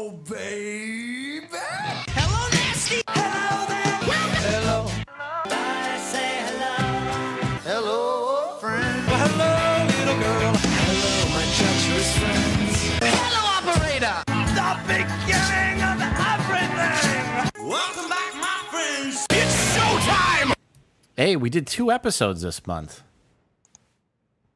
go, baby. Hello, nasty. Hello there. Hello. I say hello. Hello, friend. Well, hello, little girl. Hello, my treacherous friends. Hello, operator. The beginning of everything. Welcome back, my friends. It's showtime. Hey, we did two episodes this month.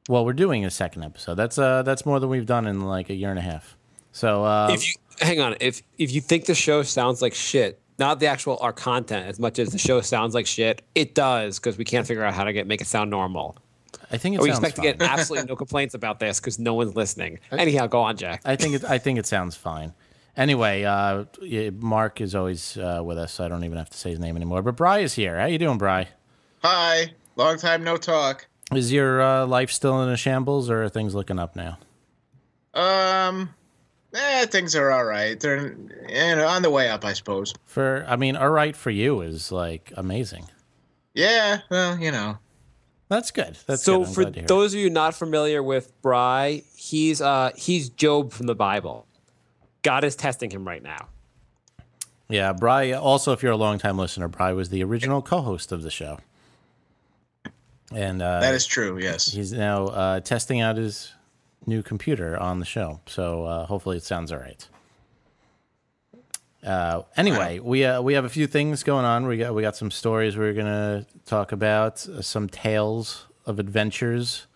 Well, we're doing a second episode. That's uh that's more than we've done in like a year and a half. So uh if you hang on, if if you think the show sounds like shit, not the actual our content as much as the show sounds like shit, it does because we can't figure out how to get make it sound normal. I think it we sounds expect fine. to get absolutely no complaints about this because no one's listening. Anyhow, go on, Jack. I think it I think it sounds fine. Anyway, uh Marc is always uh, with us, so I don't even have to say his name anymore. But Bri is here. How you doing, Bri? Hi. Long time no talk. Is your uh, life still in a shambles, or are things looking up now? Um, eh, things are all right. They're you know on the way up, I suppose. For I mean, all right for you is like amazing. Yeah. Well, you know. That's good. That's so good. For glad to hear it. those of you not familiar with Bri, he's uh he's Job from the Bible. God is testing him right now. Yeah, Bri. Also, if you're a longtime listener, Bri was the original co-host of the show, and uh, That is true. Yes. he's now uh, testing out his new computer on the show. So uh, hopefully, it sounds all right. Uh, anyway, we uh, we have a few things going on. We got we got some stories we're gonna talk about, uh, some tales of adventures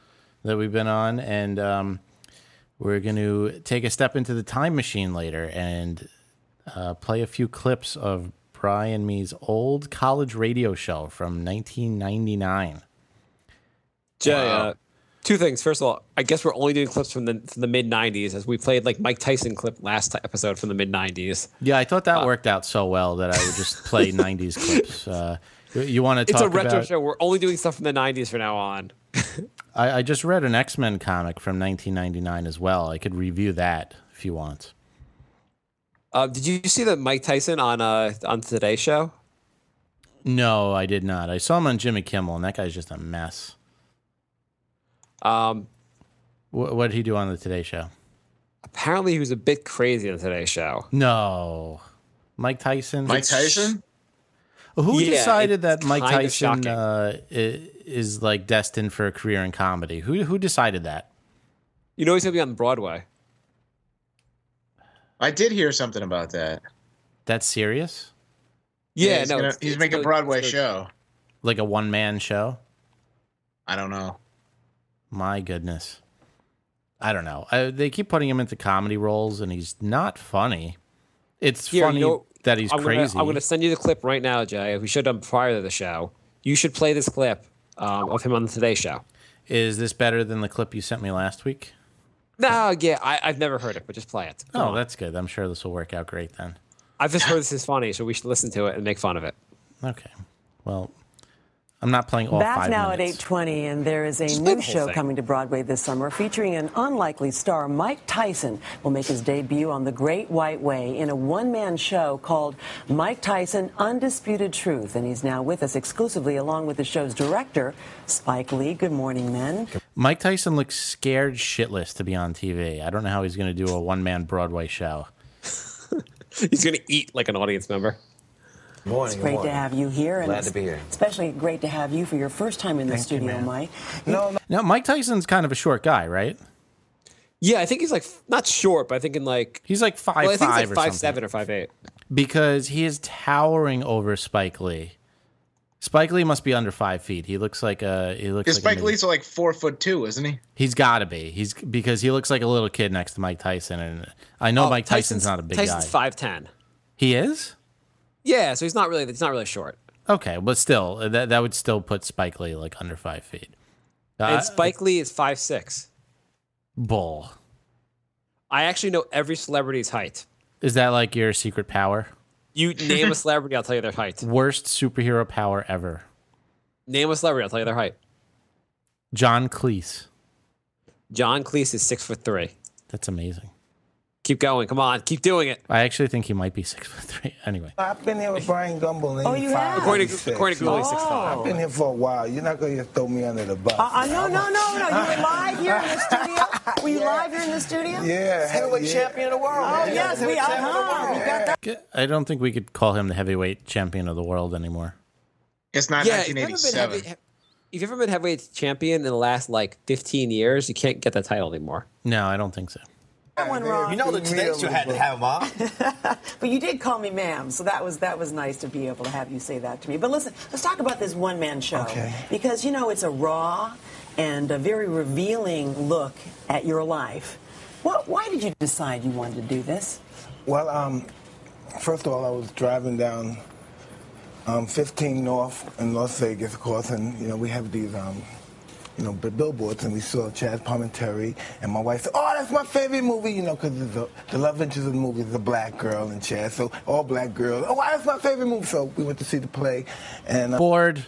that we've been on, and um, we're going to take a step into the time machine later and uh, play a few clips of Brian me's old college radio show from 1999. Jay, uh, two things. First of all, I guess we're only doing clips from the from the mid '90s, as we played like Mike Tyson clip last episode from the mid '90s. Yeah, I thought Uh, that worked out so well that I would just play 90s clips. Uh, you- want to It's a retro about? show. We're only doing stuff from the '90s from now on. I, I just read an X Men comic from 1999 as well. I could review that if you want. Uh, did you see the Mike Tyson on uh on today's show? No, I did not. I saw him on Jimmy Kimmel, and that guy's just a mess. Um, What, what did he do on the Today Show? apparently he was a bit crazy on the Today show. No, Mike Tyson. Mike Tyson. Who Yeah, decided that Mike Tyson uh, i- is like destined for a career in comedy? Who who decided that? You know he's gonna be on Broadway. I did hear something about that. That's serious? Yeah, he's no, gonna- it's- he's it's making a Broadway show. Like a one man show? I don't know. My goodness. I don't know. I, they keep putting him into comedy roles, and he's not funny. It's Here, you funny know, that he's I'm crazy. Gonna, I'm going to send you the clip right now, Jay. We should have done prior to the show. You should play this clip um, of him on the Today Show. Is this better than the clip you sent me last week? No, yeah, I, I've never heard it, but just play it. Come Oh, on. that's good. I'm sure this will work out great then. I've just heard this is funny, so we should listen to it and make fun of it. Okay. Well, I'm not playing all Back five now minutes. at 8:20, and there is a Just new show thing. coming to Broadway this summer featuring an unlikely star. Mike Tyson will make his debut on The Great White Way in a one-man show called Mike Tyson: Undisputed Truth, and he's now with us exclusively along with the show's director, Spike Lee. Good morning, men. Mike Tyson looks scared shitless to be on TV. I don't know how he's going to do a one man Broadway show. He's going to eat like an audience member. Morning. It's great morning. to have you here, and Glad to be here. especially great to have you for your first time in the Thank you, studio, ma'am. Mike. No, no, Now, Mike Tyson's kind of a short guy, right? Yeah, I think he's like not short, but I think in like He's like five well, I think five he's or like five something. seven or five eight. because he is towering over Spike Lee. Spike Lee must be under five feet. He looks like a he looks Because like Spike Lee's like four foot two, isn't he? He's got to be. He's because he looks like a little kid next to Mike Tyson, and I know oh, Mike Tyson's, not a big Oh, Tyson's guy. five ten. He is Yeah, so he's not really he's not really short. okay, but still, that that would still put Spike Lee like under five feet. Uh, And Spike Lee is five six. bull. I actually know every celebrity's height. Is that like your secret power? You name a celebrity, I'll tell you their height. Worst superhero power ever. Name a celebrity, I'll tell you their height. John Cleese. John Cleese is six foot three. That's amazing. Keep going. Come on. Keep doing it. I actually think he might be six foot three. Anyway, I've been here with Bryant Gumbel. Oh, you have? According to, according to Google, he's 6'5. I've been here for a while. You're not going to throw me under the bus. Uh, uh, no, no, no, no. You were live here in the studio? Were you Yeah. live here in the studio? Yeah. Heavyweight yeah. champion of the world. Oh, man. yes, we, Heavyweight champion of the uh-huh, world. we got that. I don't think we could call him the heavyweight champion of the world anymore. It's not Yeah, if you've 1987. heavy- if you've ever been heavyweight champion in the last like 15 years, you can't get that title anymore. No, I don't think so. That one wrong. You know the Today Show had to have him on. But you did call me ma'am, so that was that was nice to be able to have you say that to me. But listen, let's talk about this one man show Okay. because you know it's a raw and a very revealing look at your life. What, why did you decide you wanted to do this? Well, um, first of all, I was driving down um, 15 North in Las Vegas, of course, and you know we have these, um, you know, billboards, and we saw Chazz Palminteri, and my wife said, "Oh, that's my favorite movie," you know, because the love interest of the movie is a black girl and Chazz, so all black girls. Oh, that's my favorite movie. So we went to see the play, and uh, Bored.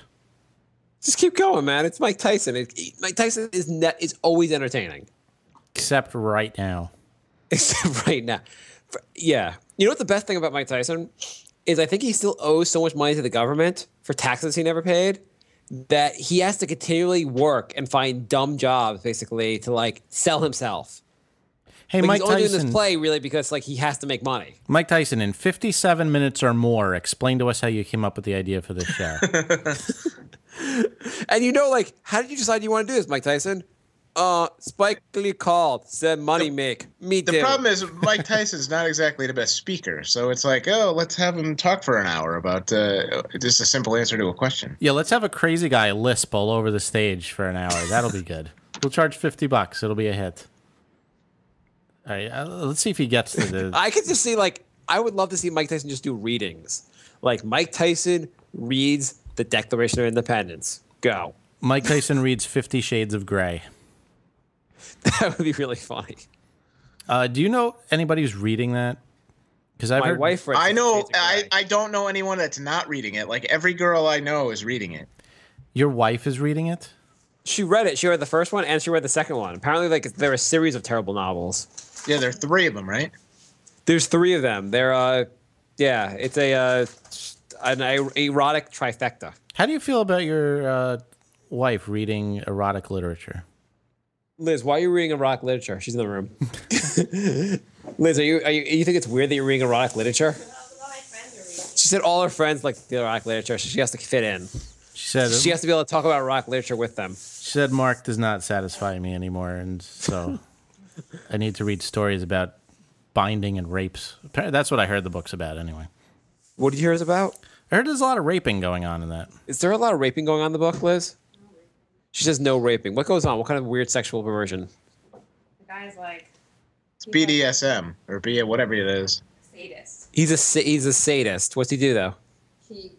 Just keep going, man. It's Mike Tyson. It, Mike Tyson is net is always entertaining, Except right now. except right now. For- yeah, you know what the best thing about Mike Tyson is? I think he still owes so much money to the government for taxes he never paid that he has to continually work and find dumb jobs, basically, to like sell himself. Hey, Like, Mike he's only doing Tyson. this play really because like he has to make money. Mike Tyson, in 57 minutes or more, explain to us how you came up with the idea for this show. And you know, like, how did you decide you want to do this, Mike Tyson? Uh, Spike Lee called, said money make. Me The too. problem is Mike Tyson's not exactly the best speaker, so it's like, oh, let's have him talk for an hour about uh, just a simple answer to a question. yeah, let's have a crazy guy lisp all over the stage for an hour. That'll be good. We'll charge 50 bucks. It'll be a hit. All right, uh, let's see if he gets to the. I could just see like I would love to see Mike Tyson just do readings. Like Mike Tyson reads the Declaration of Independence. Go. Mike Tyson reads Fifty Shades of Grey. That would be really funny. Uh, do you know anybody who's reading that? Because I've My heard, wife read I know. Fifty Shades of I, I don't know anyone that's not reading it. Like every girl I know is reading it. your wife is reading it. she read it. She read the first one and she read the second one. Apparently, like there are a series of terrible novels. Yeah, there are three of them, right? There's three of them. They're uh, yeah, it's a uh, an erotic trifecta. How do you feel about your uh, wife reading erotic literature? Liz, why are you reading erotic literature? She's in the room. Liz, are you, are you you think it's weird that you're reading erotic literature? She said all her friends like the erotic literature, so she has to fit in. She said. She has to be able to talk about erotic literature with them. She said Marc does not satisfy me anymore, and so I need to read stories about binding and rapes. That's what I heard the book's about. Anyway, What did you hear us about? I heard there's a lot of raping going on in that. Is there a lot of raping going on in the book, Liz? She says no raping. What goes on? What kind of weird sexual perversion? The guy's like It's BDSM or B whatever it is. sadist. He's a he's a sadist. What's he do though? He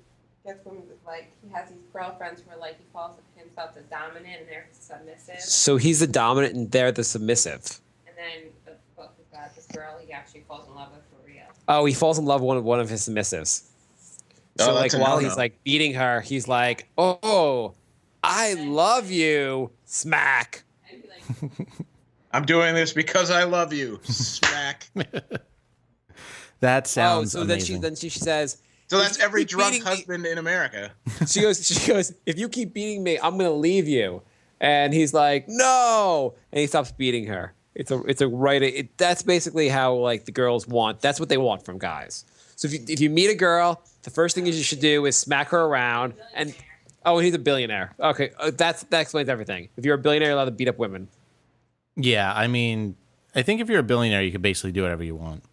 gets women with like he has these girlfriends who are like he calls himself the dominant and they're submissive. So he's the dominant and they're the submissive. And then the book is about this girl he actually falls in love with for real. Oh, he falls in love with one of one of his submissives. Oh, So that's like while no-no. he's like beating her, he's like, "Oh, I love you." Smack. And he like I'm doing this because I love you. Smack. That sounds. Oh, sounds so then she then she, she says, So that's every drunk beating me- husband in America. she goes, she goes, if you keep beating me, I'm gonna leave you. And he's like, no, and he stops beating her. It's a, it's a right. It, that's basically how like the girls want. That's what they want from guys. So if you if you meet a girl, the first thing you should do is smack her around. And oh, he's a billionaire. Okay, uh, that's that explains everything. If you're a billionaire, you're allowed to beat up women. yeah, I mean, I think if you're a billionaire, you can basically do whatever you want.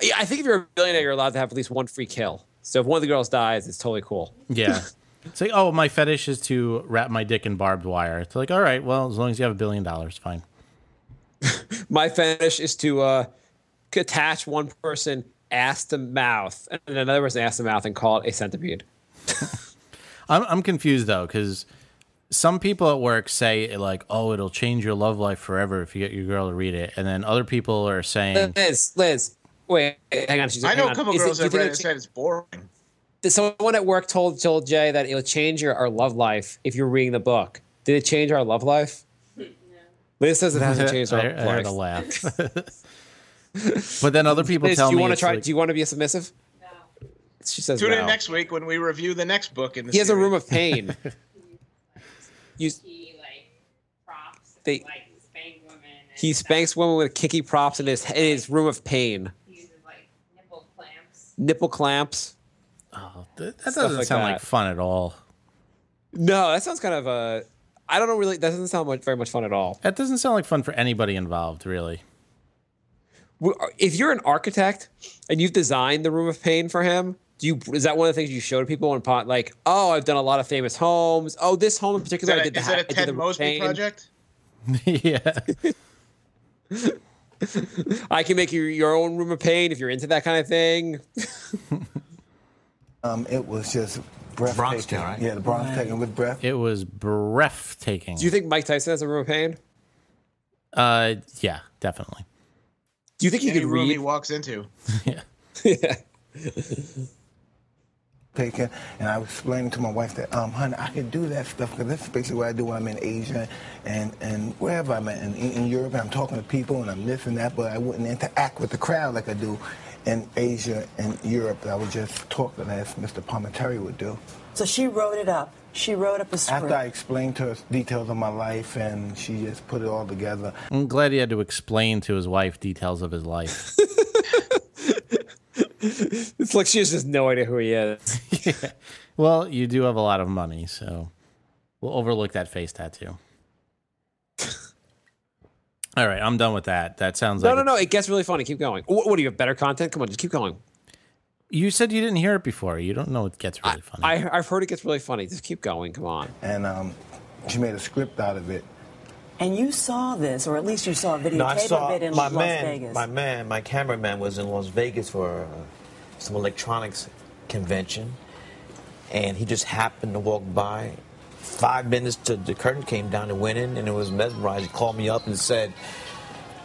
Yeah, I think if you're a billionaire, you're allowed to have at least one free kill. So if one of the girls dies, it's totally cool. Yeah. It's like, oh, my fetish is to wrap my dick in barbed wire. It's like, all right, well, as long as you have a billion dollars, fine. My fetish is to uh, attach one person ass to mouth and another person ass to mouth and call it a centipede. I'm I'm confused though because some people at work say like, "Oh, it'll change your love life forever if you get your girl to read it," and then other people are saying, Liz, Liz, wait, hang on. She's, I hang know on. a couple Is girls that read it said it's boring. Someone at work told told Jay that it'll change your our love life if you're reading the book? Did it change our love life? Liz says it hasn't changed our I, our I love heard a life. laugh. But then other people Liz, tell do you me want to try? like- do you want to be a submissive? No. She says Tune no. in next week when we review the next book in the He has a room of pain. You, He like props. They- like spank women. And he stuff. spanks women with kicky props in his in his room of pain. He uses like nipple clamps. Nipple clamps. Oh, that, that doesn't like sound like fun at all. No, that sounds kind of uh I don't know really that doesn't sound much, very much fun at all. That doesn't sound like fun for anybody involved, really. If you're an architect and you've designed the room of pain for him, do you is that one of the things you show to people in pot like, oh, I've done a lot of famous homes. Oh, this home in Is particular, that I a, did the, is ha- that a I did Ted room of Mosby pain. project? yeah. I can make you your own room of pain if you're into that kind of thing. Um, it was just breathtaking. Bronx Tale, right? Yeah, the Bronx taken with breath. It was breathtaking. Do you think Mike Tyson has a room of pain? uh, yeah, definitely. Do you think he Any could room he walks into. Yeah. yeah. Taken, and I was explaining to my wife that, um, honey, I can do that stuff because that's basically what I do when I'm in Asia and, and wherever I'm at. In, in Europe, I'm talking to people and I'm this and that, but I wouldn't interact with the crowd like I do in Asia and Europe. I would just talk as Mr. Palminteri would do. So she wrote it up. She wrote up a script. After I explained to her details of my life, and she just put it all together. I'm glad he had to explain to his wife details of his life. It's like she has just no idea who he is. well, you do have a lot of money, so we'll overlook that face tattoo. All right, I'm done with that. That sounds No, like no, a- no. It gets really funny. Keep going. What, what do you have? Better content? Come on, just keep going. You said you didn't hear it before. You don't know it gets really funny. I, I've heard it gets really funny. Just keep going. Come on. And um, she made a script out of it. And you saw this, or at least you saw a videotape No, I saw of it in my Las man. Vegas. My man, my cameraman was in Las Vegas for uh, some electronics convention, and he just happened to walk by. Five minutes to the curtain came down and went in, and it was mesmerized. He called me up and said,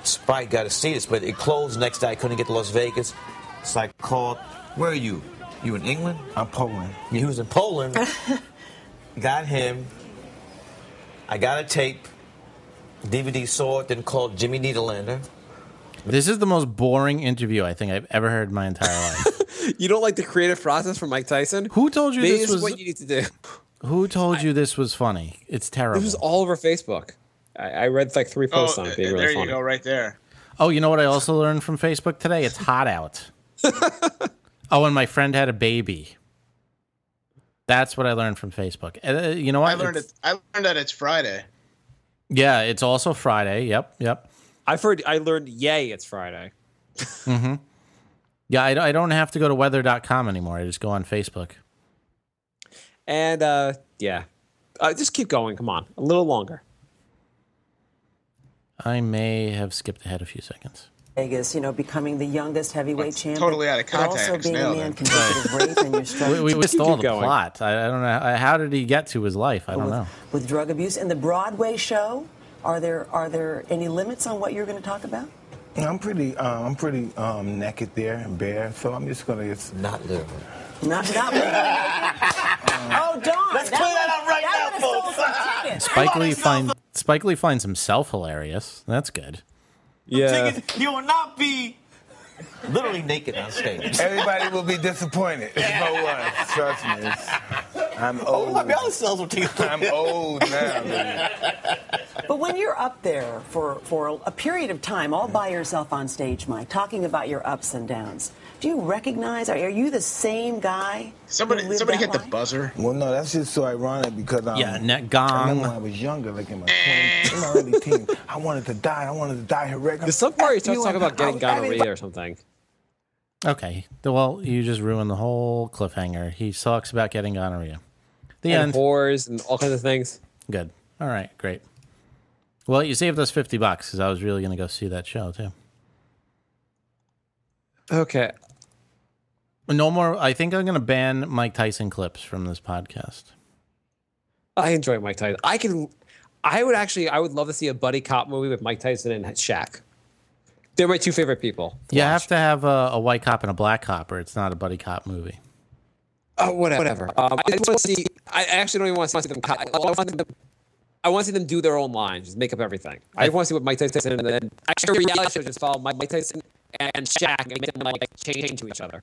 "Spike, got to see this," but it closed next day. I couldn't get to Las Vegas, so I called. Where are you? You in England? I'm Poland. Yeah, he was in Poland. got him. I got a tape. DVD saw it, then called Jimmy Nederlander. this is the most boring interview I think I've ever heard in my entire life. You don't like the creative process from Mike Tyson? Who told you Maybe this this is was? what you need to do. Who told you this was funny? It's terrible. This was all over Facebook. I, I read like three posts on it being really there funny. you go, right there. Oh, you know what I also learned from Facebook today? It's hot out. oh, and my friend had a baby. That's what I learned from Facebook. Uh, you know what? I learned It's- it. I learned that it's Friday. Yeah, it's also Friday. Yep, yep. I've heard. I learned. Yay! It's Friday. Yeah, I, I don't have to go to weather.com anymore. I just go on Facebook. And uh, yeah, uh, just keep going. Come on, a little longer. I may have skipped ahead a few seconds. Vegas, you know, becoming the youngest heavyweight That's champion. totally out of but also being a man convicted of rape and you're We, struggling we missed all the going. plot. I, I don't know. How did he get to his life? I don't with, know. with drug abuse. In the Broadway show, are there are there any limits on what you're going to talk about? I'm pretty, uh, I'm pretty um, naked there and bare, so I'm just gonna just. Not literally. Not, not really. oh, Don. Let's clear that up right now, that would've folks. sold some tickets. Spike Lee, find, Spike Lee finds himself hilarious. That's good. Yeah. You will not be literally naked on stage. Everybody will be disappointed if I was. Trust me. I'm Oh, old. my belly cells will take I'm old now. baby. But when you're up there for, for a period of time, all by yourself on stage, Mike, talking about your ups and downs, do you recognize, are, are you the same guy? who Somebody, lived somebody that hit the buzzer. Well, no, that's just so ironic because um, Yeah, net I gong. remember when I was younger, like in my 20s, in my early teens, I wanted to die. I wanted to die heroic. There's some part he F you, starts talking about getting I was gonorrhea or something. Okay. Well, you just ruined the whole cliffhanger. He talks about getting gonorrhea. The And end. whores and all kinds of things. Good. All right. Great. Well, you saved us 50 bucks because I was really going to go see that show, too. Okay. No more. I think I'm going to ban Mike Tyson clips from this podcast. I enjoy Mike Tyson. I can. I would actually. I would love to see a buddy cop movie with Mike Tyson and Shaq. They're my two favorite people. You watch. have to have a, a white cop and a black cop, or it's not a buddy cop movie. Oh, whatever. whatever. Um, I just want to see. I actually don't even want to see them. I want them. I want to see them do their own lines, just make up everything. I want to see what Mike Tyson and then actually reality show just follow Mike Tyson and Shaq and make them like change to each other.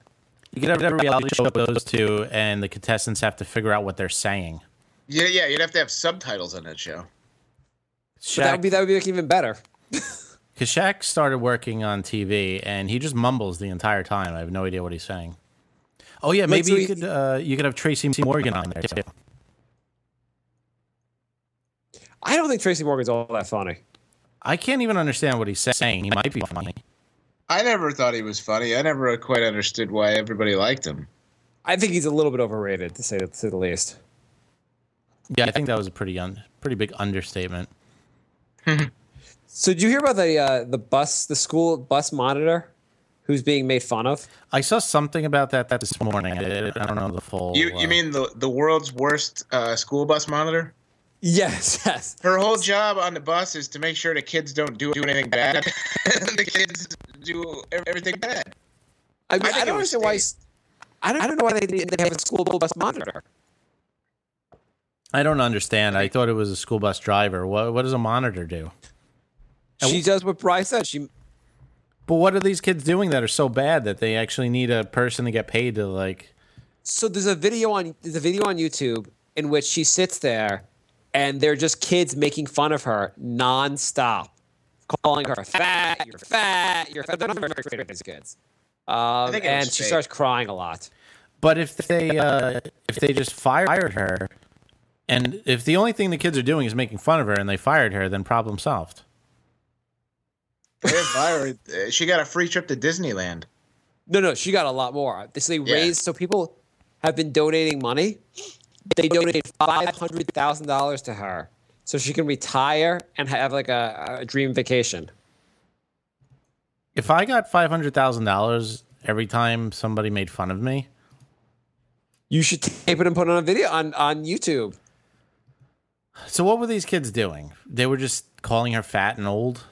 You could have a reality show with those two, and the contestants have to figure out what they're saying. Yeah, yeah, you'd have to have subtitles on that show. But that would be that would be like even better. Because Shaq started working on TV, and he just mumbles the entire time. I have no idea what he's saying. Oh yeah, Like, maybe so you he- could uh, you could have Tracy Morgan on there too. I don't think Tracy Morgan's all that funny. I can't even understand what he's saying. He might be funny. I never thought he was funny. I never quite understood why everybody liked him. I think he's a little bit overrated to say to say the least. Yeah, I think that was a pretty un- pretty big understatement. So did you hear about the uh, the bus the school bus monitor who's being made fun of? I saw something about that, that this morning. I, I don't know the full. You uh, mean the the world's worst uh, school bus monitor? Yes, yes. Her whole job on the bus is to make sure the kids don't do, do anything bad, the kids do everything bad. I, mean, I I, don't understand why. s- I don't, I don't know why they, they have a school bus monitor. I don't understand. I thought it was a school bus driver. What what does a monitor do? She does what Bryce said. She But what are these kids doing that are so bad that they actually need a person to get paid to like? so there's a video on there's a video on YouTube in which she sits there, and they're just kids making fun of her nonstop, calling her fat. You're fat. You're fat. They're not very creative as kids. Um, and she fake. starts crying a lot. But if they uh, if they just fired her, and if the only thing the kids are doing is making fun of her, and they fired her, then problem solved. They didn't fire her. Uh, She got a free trip to Disneyland. No, no, she got a lot more. So they Yeah. raised. So people have been donating money. They donated five hundred thousand dollars to her, so she can retire and have like a, a dream vacation. If I got five hundred thousand dollars every time somebody made fun of me, You should tape it and put it on a video on on YouTube. so what were these kids doing? They were just calling her fat and old.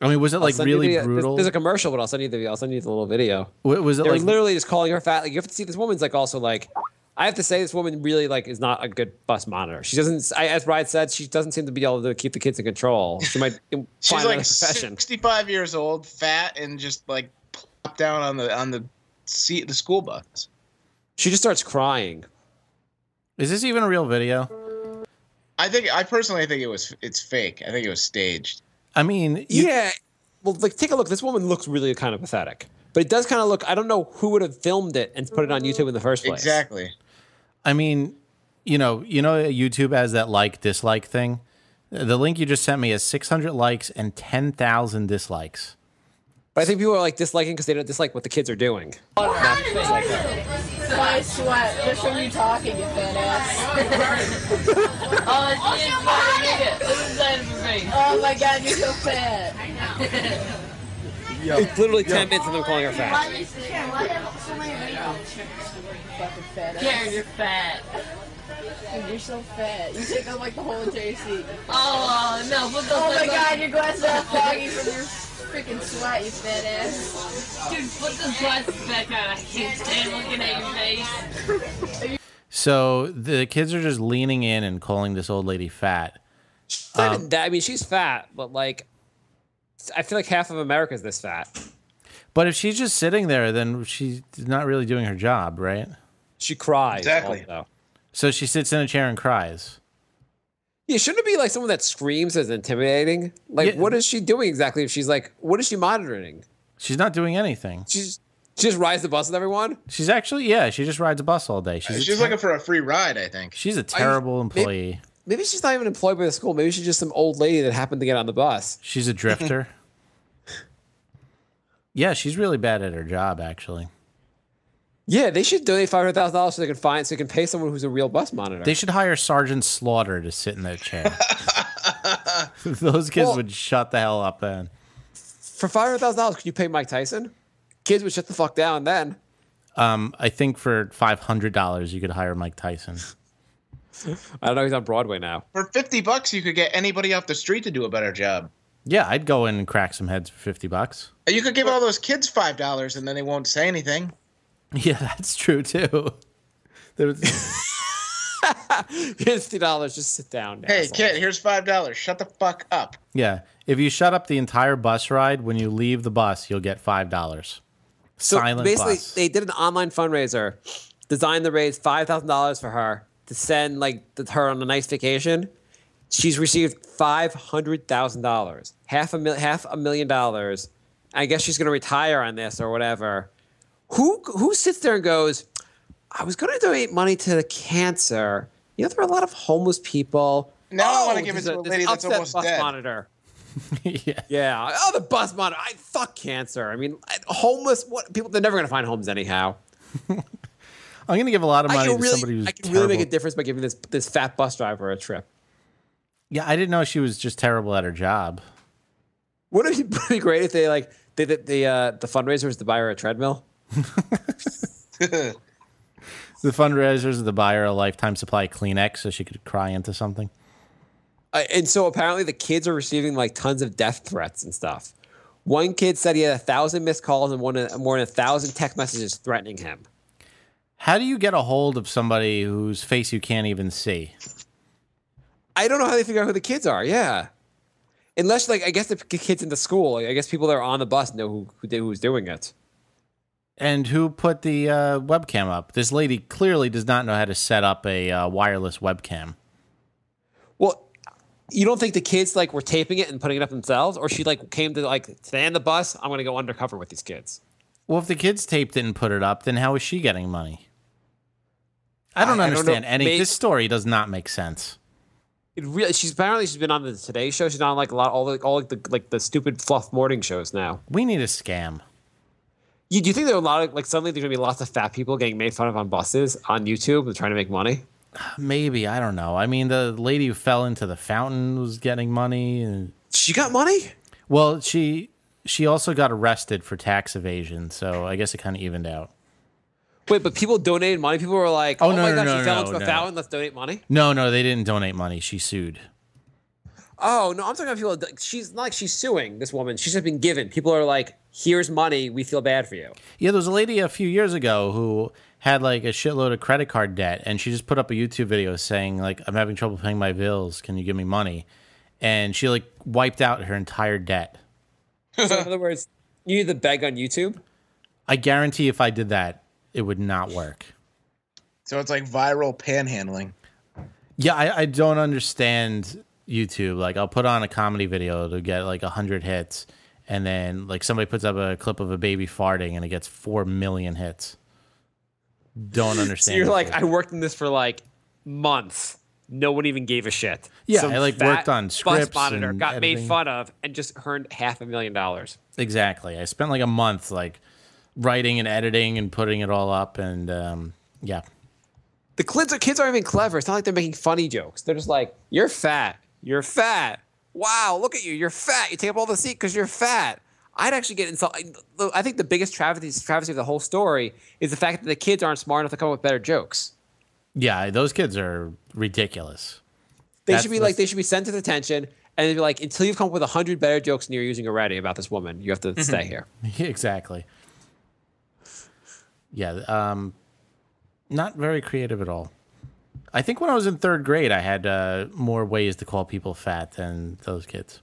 I mean, was it like really the- uh, brutal? There's, a commercial, but I'll send you the I'll send you the little video. Wa- was it They're like literally just calling her fat. Like you have to see this woman's like also like. I have to say this woman really like is not a good bus monitor. She doesn't, I, as Bride said, she doesn't seem to be able to keep the kids in control. She might find She's another like profession. 65 years old, fat, and just like plop down on the on the seat the school bus. She just starts crying. Is this even a real video? I think I personally think it was it's fake. I think it was staged. I mean, you- yeah. Well, like take a look. This woman looks really kind of pathetic, but it does kind of look. I don't know who would have filmed it and put it on YouTube in the first place. Exactly. I mean, you know, you know, YouTube has that like dislike thing. The link you just sent me has 600 likes and 10,000 dislikes. But I think people are like disliking because they don't dislike what the kids are doing. My sweat just from you talking, you fat ass. oh, she's funny. Look at that of your face. Oh my god, you're so fat. It's literally ten minutes and of them calling her fat. Fucking fat ass. Karen, you're fat. Dude, you're so fat. You take up like the whole entire seat. Oh, no, oh put those Oh my legs god, on. your glasses are foggy from your freaking sweat, you fat ass. Dude, put those glasses back on. I can't stand looking at your face. So the kids are just leaning in and calling this old lady fat. Not even um, that. I mean, she's fat, but like, I feel like half of America is this fat. But if she's just sitting there, then she's not really doing her job, right? She cries. Exactly. also. So she sits in a chair and cries. Yeah, shouldn't it be like someone that screams as intimidating? Like, Yeah. what is she doing exactly? If she's like, what is she monitoring? She's not doing anything. She's she just rides the bus with everyone. She's actually, yeah, she just rides a bus all day. She's, a She's ter- looking for a free ride, I think. she's a terrible maybe- employee. Maybe she's not even employed by the school. Maybe she's just some old lady that happened to get on the bus. She's a drifter. yeah, she's really bad at her job, actually. Yeah, they should donate five hundred thousand dollars so they can find so they can pay someone who's a real bus monitor. They should hire Sergeant Slaughter to sit in that chair. Those kids Well- would shut the hell up then. For five hundred thousand dollars, could you pay Mike Tyson? Kids would shut the fuck down then. Um, I think for five hundred dollars, you could hire Mike Tyson. I don't know. He's on Broadway now. For 50 bucks, you could get anybody off the street to do a better job. Yeah, I'd go in and crack some heads for fifty bucks. You could give all those kids five dollars and then they won't say anything. Yeah, that's true too. There was- Fifty dollars, just sit down. Hey, asshole. kid, here's five dollars. Shut the fuck up. yeah, If you shut up the entire bus ride, when you leave the bus, you'll get five dollars. So Silent basically, bus. they did an online fundraiser, designed to raise five thousand dollars for her to send like the, her on a nice vacation. She's received five hundred thousand dollars, half a mil- half a million dollars. I guess she's going to retire on this or whatever. Who who sits there and goes, "I was going to donate money to the cancer." You know, there are a lot of homeless people. Now I wanna Oh, give it to a there's lady an that's upset almost bus dead. monitor. yeah. Yeah. Oh, the bus monitor. I fuck cancer. I mean, homeless. What people? They're never going to find homes anyhow. I'm going to give a lot of money can to really, somebody who's I can really make a difference by giving this this fat bus driver a trip. Yeah, I didn't know she was just terrible at her job. Wouldn't it be great if they like they the the, uh, the fundraiser was to buy her a treadmill? The fundraisers is to buy her a lifetime supply of Kleenex so she could cry into something. Uh, and so apparently the kids are receiving like tons of death threats and stuff. One kid said he had a thousand missed calls and one more than a thousand text messages threatening him. How do you get a hold of somebody whose face you can't even see? I don't know how they figure out who the kids are. Yeah, unless like I guess the kids in the school. Like, I guess people that are on the bus know who who did- doing it. And who put the uh, webcam up? This lady clearly does not know how to set up a uh, wireless webcam. Well, you don't think the kids like were taping it and putting it up themselves, or she like came to like stay on the bus? I'm going to go undercover with these kids. Well, if the kids taped it and put it up, then how is she getting money? I don't I- I don't understand any. May- this story does not make sense. It really, she's apparently she's been on the Today Show. She's on like a lot all the all like the like the stupid fluff morning shows now. We need a scam. You, do you think there are a lot of like suddenly there's gonna be lots of fat people getting made fun of on buses on YouTube and trying to make money? Maybe I don't know. I mean, the lady who fell into the fountain was getting money, and She got money. well, she she also got arrested for tax evasion. So I guess it kind of evened out. Wait, but people donated money. People were like, Oh, "Oh, no, my no, god, no, she fell no, into a fountain. Let's donate money." No, no, they didn't donate money. She sued. Oh no, I'm talking about people. that- She's not like she's suing this woman. She's just been given. People are like, "Here's money. We feel bad for you." Yeah, there was a lady a few years ago who had like a shitload of credit card debt, and she just put up a YouTube video saying like, "I'm having trouble paying my bills. Can you give me money?" And she like wiped out her entire debt. so in other words, you need to beg on YouTube. I guarantee if I did that, it would not work. So it's like viral panhandling. Yeah, I, I don't understand YouTube. Like, I'll put on a comedy video to get like a hundred hits, and then like somebody puts up a clip of a baby farting, and it gets four million hits. Don't So understand. you're like, I worked in this for like months. No one even gave a shit. Yeah, Some I, like, worked on scripts monitor and got made fun of and just earned half a million dollars. Exactly. I spent like a month like writing and editing and putting it all up, and um, yeah, The kids are kids aren't even clever. It's not like they're making funny jokes. They're just like, "You're fat. You're fat. Wow, look at you. You're fat. You take up all the seat because you're fat." I'd actually get insulted. I think the biggest travesty, travesty of the whole story is the fact that the kids aren't smart enough to come up with better jokes. yeah. Those kids are ridiculous. They That's should be like they should be sent to detention and they'd be like, until you've come up with hundred better jokes than you're using already about this woman, you have to stay here. exactly. Yeah. Um, not very creative at all. I think when I was in third grade, I had uh, more ways to call people fat than those kids.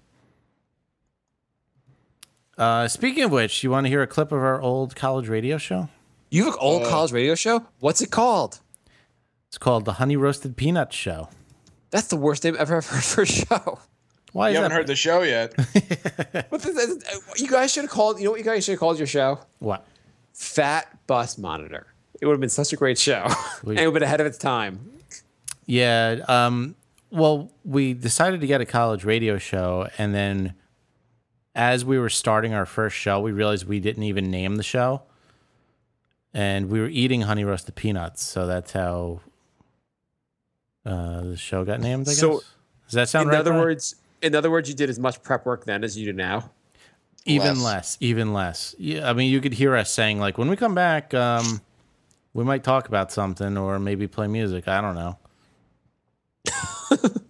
Uh, speaking of which, you want to hear a clip of our old college radio show? You have an old college radio show? What's it called? It's called the Honey Roasted Peanuts Show. That's the worst name I've ever heard for a show. Why You is haven't that? heard the show yet. What the, uh, you guys should have called. You know what you guys should have called your show? What? Fat Bus Monitor. It would have been such a great show, and it would have been ahead of its time. Yeah. Um, well, we decided to get a college radio show, and then as we were starting our first show, we realized we didn't even name the show, and we were eating honey roasted peanuts. So that's how uh, the show got named. I guess. So, Does that sound in right? other Brian? words, in other words, you did as much prep work then as you do now. even less. less. even less. Yeah, I mean, you could hear us saying like, when we come back, um, we might talk about something or maybe play music. I don't know.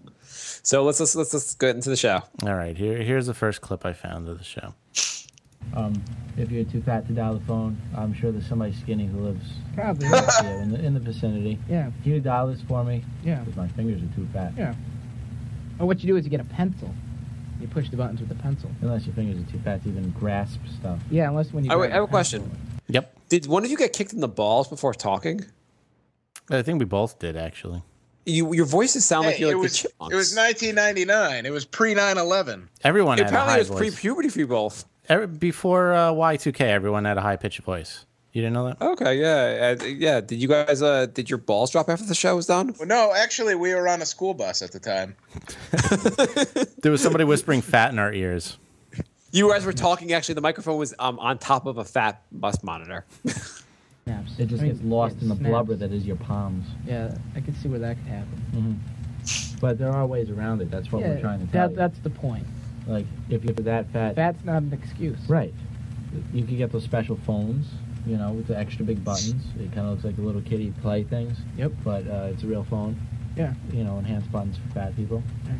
So let's let's let's, let's get into the show. All right, here here's the first clip I found of the show. Um, if you're too fat to dial the phone, I'm sure there's somebody skinny who lives Probably. yeah, in the in the vicinity. Yeah. Can you dial this for me? Yeah. Because my fingers are too fat. Yeah. Or what you do is you get a pencil You push the buttons with a pencil. Unless your fingers are too fat to even grasp stuff. Yeah, unless when you. I, grab I have a question. Yep. Did one of you get kicked in the balls before talking? I think we both did actually. You, your voices sound like you're like it the was chipmunks. it was 1999. It was pre 9/11. Everyone had a Apparently, high it was pre-puberty for you both. Every- before uh, Y2K, everyone had a high pitched voice. You didn't know that? Okay, yeah, uh, yeah. Did you guys? Uh, did your balls drop after the show was done? Well, no, actually, we were on a school bus at the time. There was somebody whispering fat in our ears. You guys were talking. Actually, the microphone was um, on top of a fat bus monitor. Snaps. It just I mean, gets lost in the snaps. blubber that is your palms. Yeah, I could see where that could happen. But there are ways around it. That's what yeah, we're trying to tell that, you. That's the point. Like, if you're that fat, Fat's not an excuse. right? You could get those special phones, you know, with the extra big buttons. It kind of looks like the little kitty play things. Yep. But uh, it's a real phone. Yeah. You know, enhanced buttons for fat people. Yeah.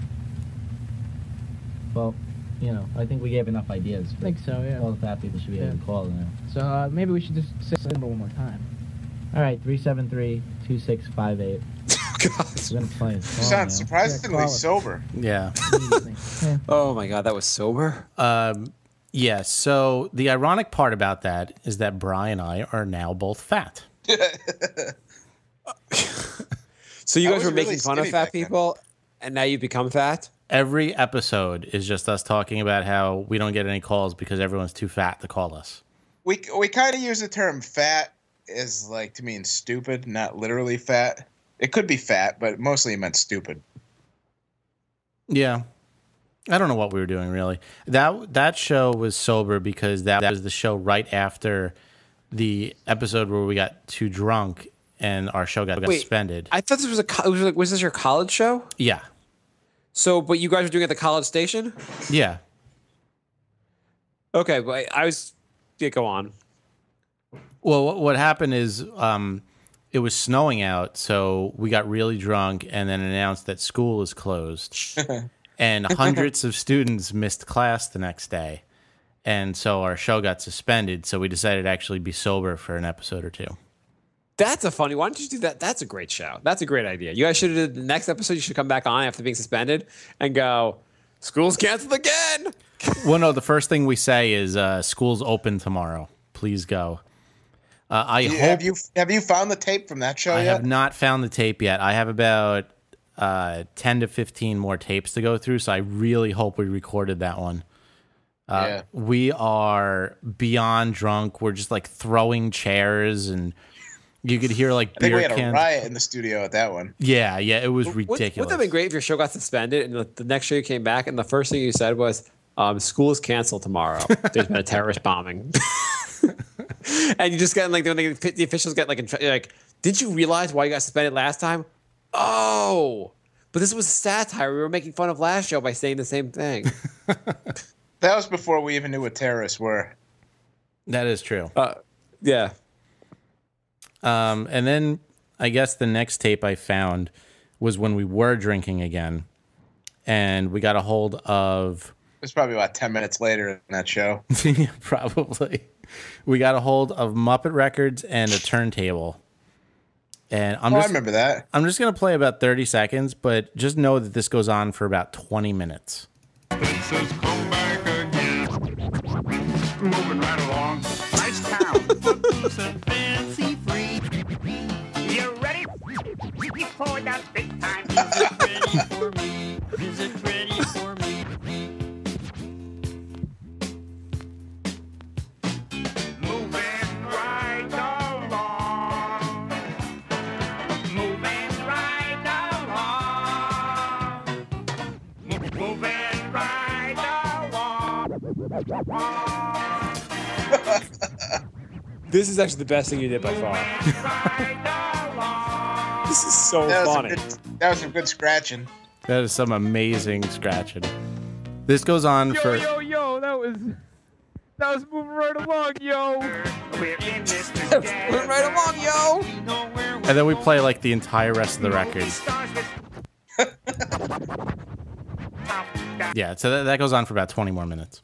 Well, you know, I think we gave enough ideas. I think so. Yeah. All the fat people should be Yeah. able to call now. So uh, maybe we should just say the number one more time. All right, 373-2658. We're gonna play a You song sound now. surprisingly call us. sober. Yeah. Yeah. Oh my god, that was sober. Um, yeah. So the ironic part about that is that Brian and I are now both fat. So you guys were really making fun of fat back then. people, and now you become fat. Every episode is just us talking about how we don't get any calls because everyone's too fat to call us. We we kind of use the term fat as like to mean stupid, not literally fat. It could be fat, but mostly it meant stupid. Yeah. I don't know what we were doing really. That that show was sober because that was the show right after the episode where we got too drunk and our show got, got Wait. suspended. I thought this was a. co- Was, like, was this your college show? yeah. So, but you guys were doing it at the college station. Yeah. Okay, but I, was. Yeah, go on. Well, what, what happened is um, it was snowing out, so we got really drunk and then announced that school is closed. and hundreds of students missed class the next day. And so our show got suspended, so we decided to actually be sober for an episode or two. That's a funny. Why don't you do that? That's a great show. That's a great idea. You guys should have did the next episode. You should come back on after being suspended and go. School's canceled again. well, no, the first thing we say is uh, school's open tomorrow. Please go. Uh, I You- hope have you have you found the tape from that show I yet? have not found the tape yet. I have about uh, 10 to 15 more tapes to go through, so I really hope we recorded that one. Uh, Yeah. We are beyond drunk. We're just like throwing chairs, and you could hear like I think we had a riot in the studio at that one. Yeah, yeah, it was Would- ridiculous. Wouldn't that have been great if your show got suspended and the, the next show you came back and the first thing you said was, um, "School is canceled tomorrow. There's been a terrorist bombing." and you just got like when they, the officials get like in, tr- like, did you realize why you got suspended last time? Oh, but this was satire. We were making fun of last show by saying the same thing. That was before we even knew what terrorists were. That is true. Uh, yeah. Um, and then I guess the next tape I found was when we were drinking again, and we got a hold of It was probably about ten minutes later in that show. probably we got a hold of Muppet Records and a turntable. And I'm oh, I just remember that. I'm just gonna play about 30 seconds, but just know that this goes on for about 20 minutes. Moving right along. Nice town. for that big time? Is it ready for me? Is it ready for me? Moving right along. Moving right along. Moving right along. This is actually the best thing you did by far. This is so That funny. good, that was some good scratching. That is some amazing scratching. This goes on for Yo, yo, that was that was moving right along, yo. We're in this right along, yo. and then we play like the entire rest of the record. Yeah, so that, that goes on for about 20 more minutes.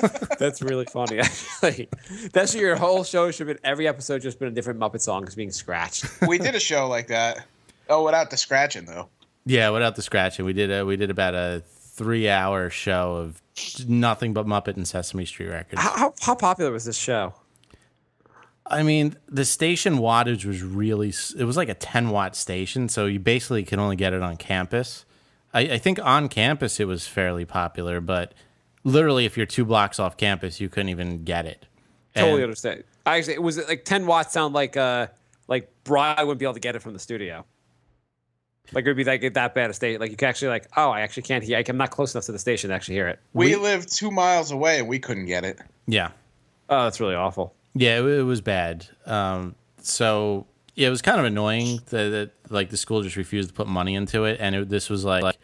That's really funny. Actually, that's your whole show should have been every episode just been a different Muppet song is being scratched. we did a show like that. Oh, without the scratching though. Yeah, without the scratching, we did a, we did about a three-hour show of nothing but Muppet and Sesame Street records. How, how, how popular was this show? I mean, the station wattage was really, it was like a 10 watt station. So you basically can only get it on campus. I, I think on campus it was fairly popular, but literally if you're two blocks off campus, you couldn't even get it. Totally understand. I actually, it was like 10 watts sound like uh like Bri wouldn't be able to get it from the studio. Like it would be like that bad a state. Like you can actually like, oh, I actually can't hear. I'm not close enough to the station to actually hear it. We, live two miles away and we couldn't get it. Yeah. Oh, that's really awful. Yeah, it, it was bad. Um, so yeah, it was kind of annoying that, that like the school just refused to put money into it, and it, this was like, like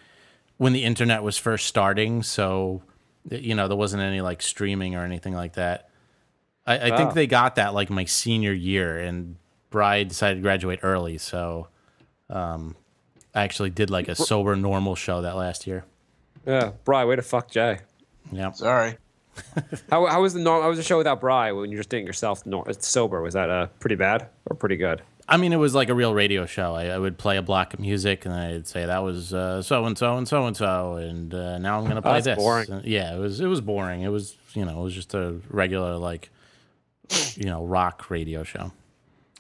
when the internet was first starting. So you know there wasn't any like streaming or anything like that. I, I think Oh. they got that like my senior year, and Bri decided to graduate early, so um, I actually did like a sober normal show that last year. Yeah, Bri, way to fuck Jay. Yeah, sorry. How, how was the norm? How was the show without Bri when you're just doing yourself nor- sober? Was that uh, pretty bad or pretty good? I mean, it was like a real radio show. I, I would play a block of music, and I'd say that was so and so and so and so, and uh, now I'm going to play that's this. boring. And, yeah, it was it was boring. It was you know it was just a regular like you know rock radio show.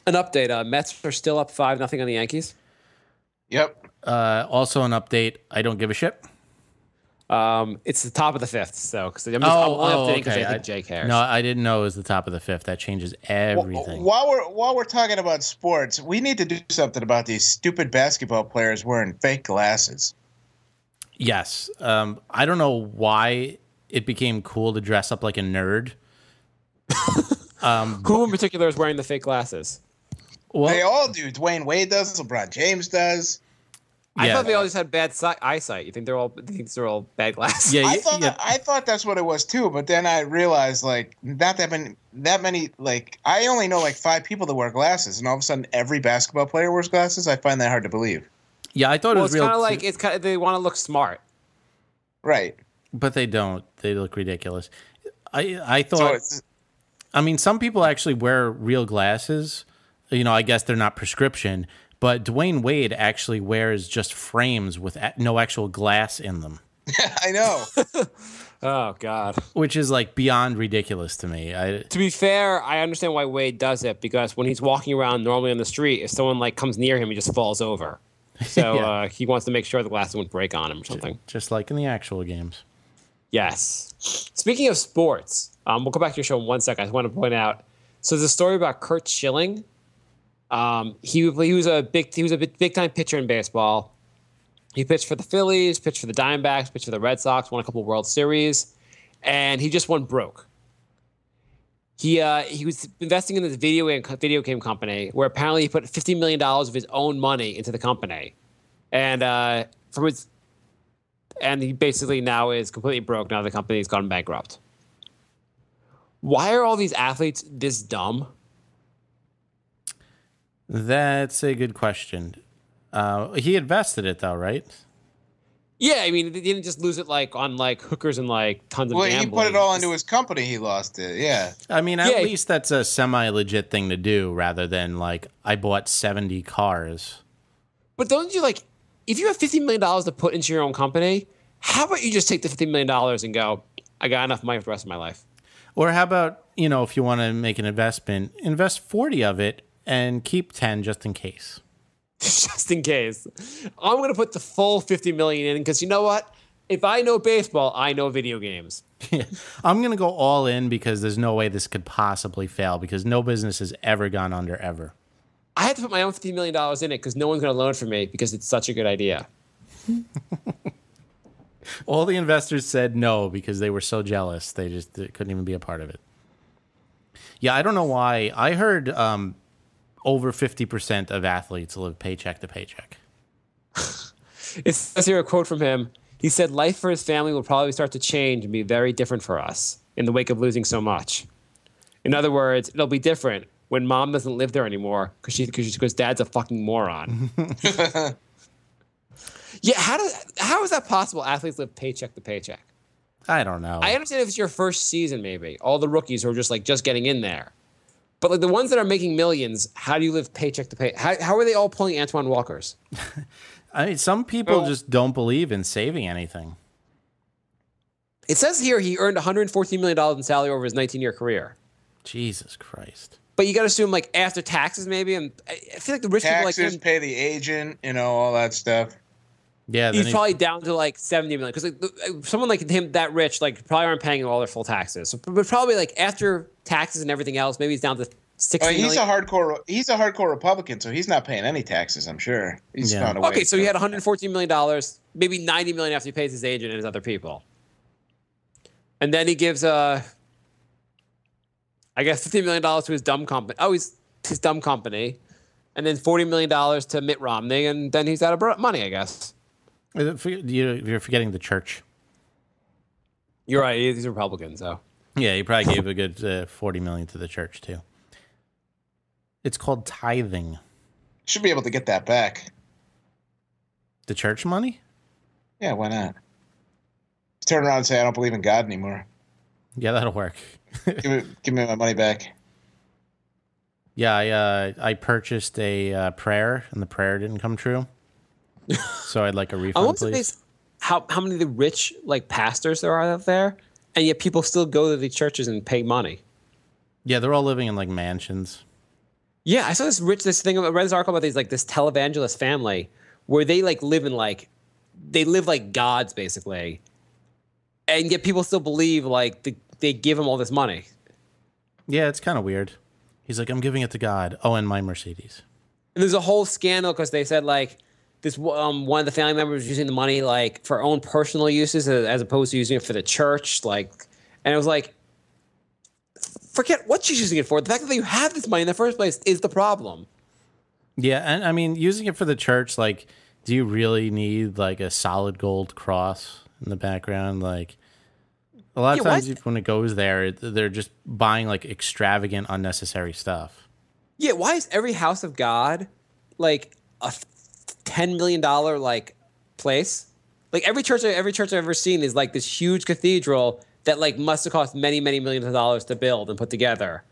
An update: uh, Mets are still up five nothing on the Yankees. Yep. Uh, also, an update. I don't give a shit. Um, it's the top of the fifth, so because I'm, just, Oh, I'm only oh, updating because okay. I think I- Jay cares. No, I didn't know it was the top of the fifth. That changes everything. While we're while we're talking about sports, we need to do something about these stupid basketball players wearing fake glasses. Yes. Um, I don't know why it became cool to dress up like a nerd. um, Who in particular is wearing the fake glasses? they all do. Dwyane Wade does. LeBron James does. I Yeah. thought they all just had bad si- eyesight. You think they're all? You think they're all bad glasses? I thought I thought that's what it was too, but then I realized like not that many that many like I only know like five people that wear glasses, and all of a sudden every basketball player wears glasses. I find that hard to believe. Yeah, I thought well, it was it's kind of like it's kind of they want to look smart. Right. But they don't. They look ridiculous. I I thought. it's, I mean, some people actually wear real glasses. You know, I guess they're not prescription. But Dwyane Wade actually wears just frames with a- no actual glass in them, I know. Oh God. which is like beyond ridiculous to me. I To be fair, I understand why Wade does it because when he's walking around normally on the street, if someone like comes near him, he just falls over. So Yeah. uh, he wants to make sure the glasses won't break on him or something. just like in the actual games. Yes. Speaking of sports, um, we'll go back to your show in one second. I just want to point out. So there's a story about Curt Schilling. Um, he he was a big he was a big time pitcher in baseball. He pitched for the Phillies, pitched for the Diamondbacks, pitched for the Red Sox, won a couple World Series, and he just went broke. He uh, he was investing in this video game video game company where apparently he put fifty million dollars of his own money into the company, and uh, from his and he basically now is completely broke. Now the company's gone bankrupt. Why are all these athletes this dumb? That's a good question. Uh, he invested it though, right? Yeah, I mean, he didn't just lose it like on like hookers and like tons of well, he put it all into his company. He lost it. Yeah. I mean, at Yeah. least that's a semi legit thing to do rather than like I bought 70 cars. But don't you like, if you have fifty million dollars to put into your own company, how about you just take the fifty million dollars and go? I got enough money for the rest of my life. Or how about, you know, if you want to make an investment, invest 40 of it and keep 10 just in case. just in case. I'm going to put the full 50 million in because you know what? If I know baseball, I know video games. I'm going to go all in because there's no way this could possibly fail because no business has ever gone under ever. I had to put my own 50 million dollars in it because no one's going to loan for me because it's such a good idea. All the investors said no because they were so jealous. They just they couldn't even be a part of it. Yeah, I don't know why. I heard um, over 50% of athletes live paycheck to paycheck. It says here a quote from him. He said, Life for his family will probably start to change and be very different for us in the wake of losing so much. In other words, it'll be different when mom doesn't live there anymore because she because dad's a fucking moron. yeah, how does how is that possible? Athletes live paycheck to paycheck. I don't know. I understand if it's your first season, maybe all the rookies who are just like just getting in there, but like the ones that are making millions, how do you live paycheck to pay? How how are they all pulling Antoine Walkers? I mean, some people just don't believe in saving anything. It says here he earned 114 million dollars in salary over his 19 year career. Jesus Christ. But you got to assume like after taxes maybe, and I I feel like the rich people like Taxes, him, pay the agent, you know, all that stuff. Yeah, he's probably down to like 70 million because like, someone like him that rich like probably aren't paying all their full taxes. So, but probably like after taxes and everything else, maybe he's down to 60 Oh, he's million. a hardcore. He's a hardcore Republican, so he's not paying any taxes. I'm sure. He's Yeah. found a way. Okay, so he had 114 million dollars, maybe 90 million after he pays his agent and his other people, and then he gives uh, I guess 50 million dollars to his dumb company. Oh, he's his dumb company, and then 40 million dollars to Mitt Romney, and then he's out of money, I guess. For- you- You're forgetting the church. You're right. He's a Republican, so Yeah, he probably gave a good uh, forty million to the church too. It's called tithing. Should be able to get that back. The church money? Yeah, why not? Turn around and say I don't believe in God anymore. Yeah, that'll work. give, me, give me my money back. Yeah, I uh, I purchased a uh, prayer and the prayer didn't come true. so I'd like a refund, want to please. how how many of the rich like pastors there are out there, and yet people still go to the churches and pay money. Yeah, they're all living in like mansions. Yeah, I saw this rich this thing. I read this article about these like this televangelist family where they like live in like they live like gods basically, and yet people still believe like the, they give them all this money. Yeah, it's kind of weird. He's like, I'm giving it to God. Oh, and my Mercedes. And there's a whole scandal because they said like this um, one of the family members was using the money like for own personal uses as, as opposed to using it for the church. Like, and it was like, forget what she's using it for. The fact that you have this money in the first place is the problem. Yeah, and I mean, using it for the church, like, do you really need like a solid gold cross in the background? Like, a lot of Yeah, times when it goes there, they're just buying like extravagant, unnecessary stuff. Yeah, why is every house of God like a ten million dollar like place? Like every church, every church I've ever seen is like this huge cathedral that like must have cost many, many millions of dollars to build and put together.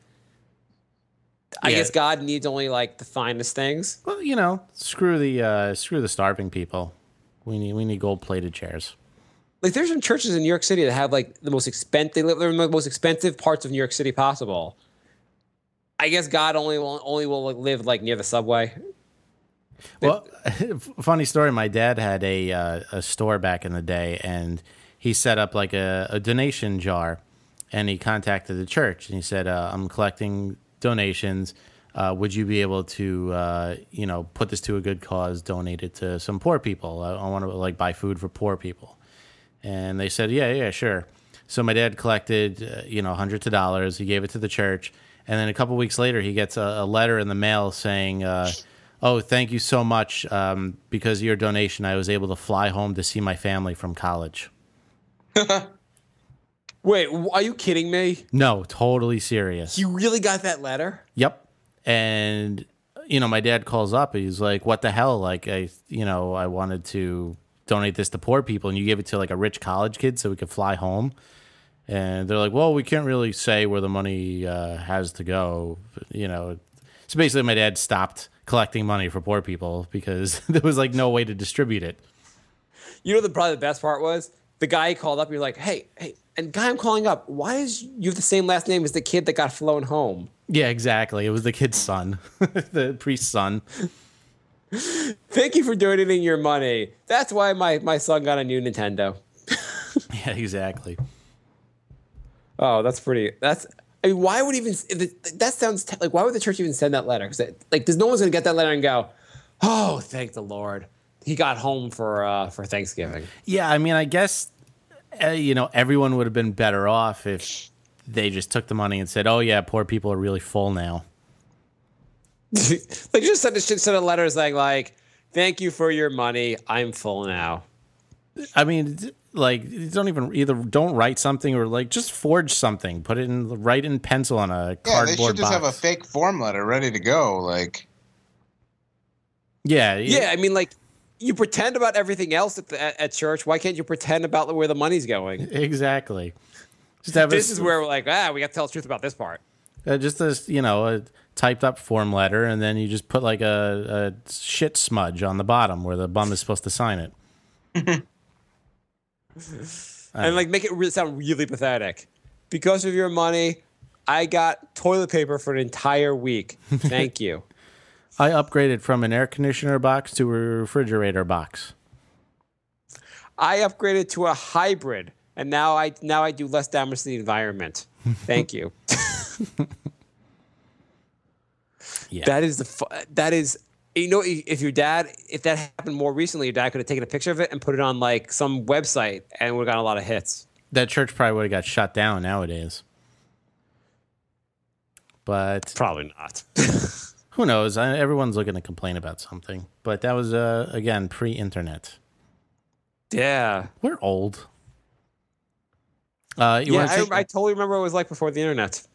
I Yeah. guess God needs only like the finest things. Well, you know, screw the uh, screw the starving people. We need we need gold plated chairs. Like there's some churches in New York City that have like the most expensive. They live in the most expensive parts of New York City possible. I guess God only will only will live like near the subway. Well, funny story. My dad had a uh, a store back in the day, and he set up like a, a donation jar, and he contacted the church, and he said, uh, "I'm collecting donations. Uh, would you be able to, uh, you know, put this to a good cause, donate it to some poor people? I, I want to like buy food for poor people." And they said, "Yeah, yeah, sure." So my dad collected, uh, you know, hundreds of dollars. He gave it to the church, and then a couple weeks later, he gets a, a letter in the mail saying, uh, "Oh, thank you so much. Um, because of your donation, I was able to fly home to see my family from college." Wait, are you kidding me? No, totally serious. You really got that letter? Yep. And you know, my dad calls up. He's like, "What the hell? Like, I, you know, I wanted to donate this to poor people, and you gave it to like a rich college kid so we could fly home." And they're like, "Well, we can't really say where the money uh, has to go." You know, so basically, my dad stopped collecting money for poor people because there was like no way to distribute it. You know the probably the best part was the guy called up. You're like, hey, hey, and guy I'm calling up. Why is you have the same last name as the kid that got flown home? Yeah, exactly. It was the kid's son, the priest's son. Thank you for donating your money. That's why my my son got a new Nintendo. Yeah, exactly. Oh, that's pretty. That's. I mean, why would even that sounds like why would the church even send that letter? Because like, there's no one's gonna get that letter and go, "Oh, thank the Lord, he got home for uh, for Thanksgiving." Yeah, I mean, I guess uh, you know everyone would have been better off if they just took the money and said, "Oh yeah, poor people are really full now." like just send a shit set of letters like like, "Thank you for your money. I'm full now." I mean, like you don't even either don't write something or like just forge something, put it in write in pencil on a Yeah, they should just box. have a fake form letter ready to go. Like, yeah, Yeah, I mean, like you pretend about everything else at, the, at, at church. Why can't you pretend about where the money's going? exactly. Just have This a, is where we're like, ah, we got to tell the truth about this part. uh, just this, you know, a typed up form letter, and then you just put like a, a shit smudge on the bottom where the bum is supposed to sign it. and like make it really sound really pathetic. Because of your money, I got toilet paper for an entire week. Thank you. I upgraded from an air conditioner box to a refrigerator box. I upgraded to a hybrid, and now I now I do less damage to the environment. Thank you. Yeah. That is the fu- that is you know if your dad if that happened more recently, your dad could have taken a picture of it and put it on like some website and would have gotten a lot of hits. That church probably would have got shut down nowadays. But Probably not. who knows? I, everyone's looking to complain about something. But that was uh, again pre-internet. yeah. We're old. Uh, you yeah, I, I totally remember what it was like before the internet.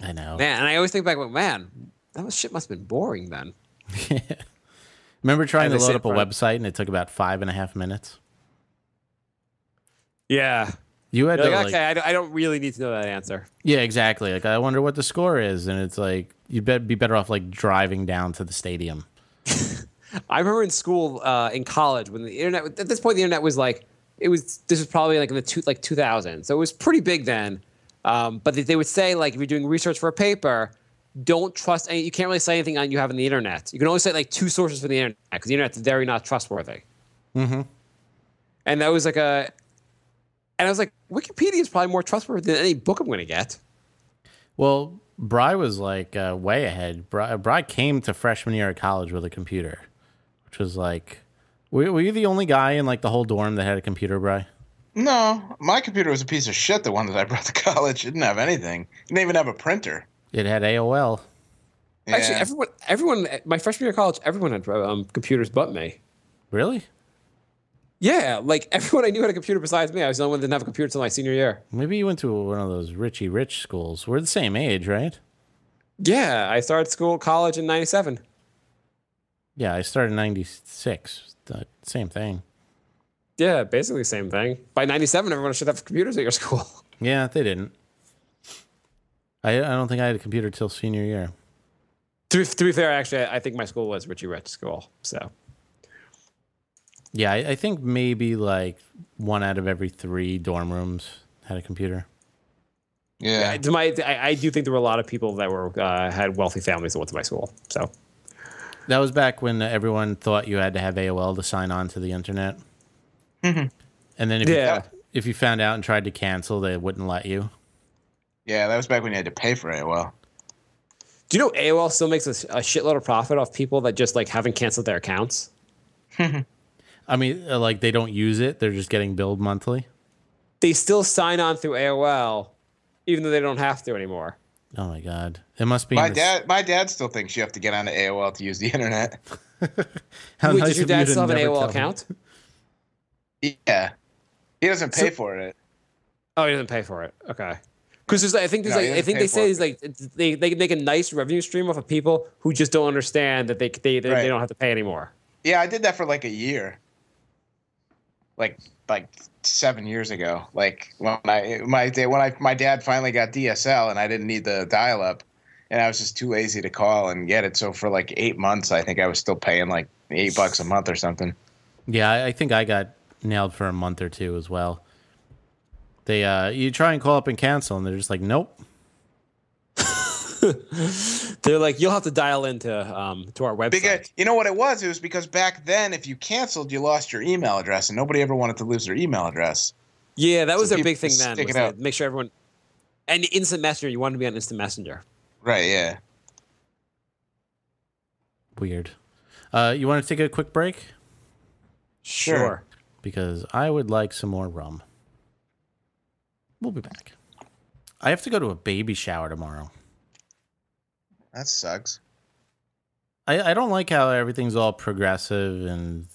I know. Man, and I always think back, man, that was, shit must have been boring then. Remember trying to load up a part- website and it took about five and a half minutes. Yeah. You had You're to like, like, okay, I don't, I don't really need to know that answer. yeah, exactly. Like I wonder what the score is, and it's like you'd be better off like driving down to the stadium. I remember in school, uh, in college, when the internet at this point the internet was like it was. This was probably like in the two, like 2000, so it was pretty big then. Um, but they, they would say like if you're doing research for a paper, don't trust any. You can't really say anything on you have on the internet. You can only say like two sources for the internet because the internet's very not trustworthy. Mm-hmm. And that was like a, and I was like, Wikipedia is probably more trustworthy than any book I'm going to get. Well, Bri was like uh, way ahead. Bri, Bri came to freshman year of college with a computer, which was like, were, were you the only guy in like the whole dorm that had a computer, Bri? No, my computer was a piece of shit. The one that I brought to college it didn't have anything. It didn't even have a printer. It had AOL. Actually, everyone, everyone, my freshman year of college, everyone had um, computers but me. Really? Yeah, like everyone I knew had a computer besides me. I was the only one that didn't have a computer until my senior year. Maybe you went to one of those Richie Rich schools. We're the same age, right? Yeah, I started school, college in '97. Yeah, I started in '96. The same thing. Yeah, basically same thing. By '97, everyone should have computers at your school. Yeah, they didn't. I, I don't think I had a computer till senior year. to, be, to be fair, actually, I think my school was Richie Rich School. So Yeah, I, I think maybe like one out of every three dorm rooms had a computer. Yeah. to my, I, I do think there were a lot of people that were uh, had wealthy families that went to my school. So That was back when everyone thought you had to have AOL to sign on to the internet. And then if Yeah. you, if you found out and tried to cancel, they wouldn't let you. Yeah, that was back when you had to pay for AOL. do you know AOL still makes a, a shitload of profit off people that just like haven't canceled their accounts? I mean, uh, like they don't use it; they're just getting billed monthly. They still sign on through AOL, even though they don't have to anymore. Oh my god, it must be. My in dad, my dad still thinks you have to get onto AOL to use the internet. How Wait, nice does your of you dad still have an AOL tell me. account? Yeah, he doesn't pay So- for it. Oh, he doesn't pay for it. Okay. Because I think there's No, like, I think they say for is like they they can make a nice revenue stream off of people who just don't understand that they they they, Right. they don't have to pay anymore. Yeah, I did that for like a year. Like like seven years ago. Like when I my day when I my dad finally got DSL and I didn't need the dial up, and I was just too lazy to call and get it. So for like eight months, I think I was still paying like eight bucks a month or something. Yeah, I, I think I got nailed for a month or two as well. They uh, you try and call up and cancel, and they're just like, nope. They're like, you'll have to dial into um to our website. Because you know what it was? It was because back then, if you canceled, you lost your email address, and nobody ever wanted to lose their email address. yeah, that So was their big thing then. stick was to out. make sure everyone and instant messenger. You wanted to be on instant messenger. Right? Yeah. Weird. Uh, you want to take a quick break Sure. because I would like some more rum. We'll be back. I have to go to a baby shower tomorrow. That sucks. I, I don't like how everything's all progressive and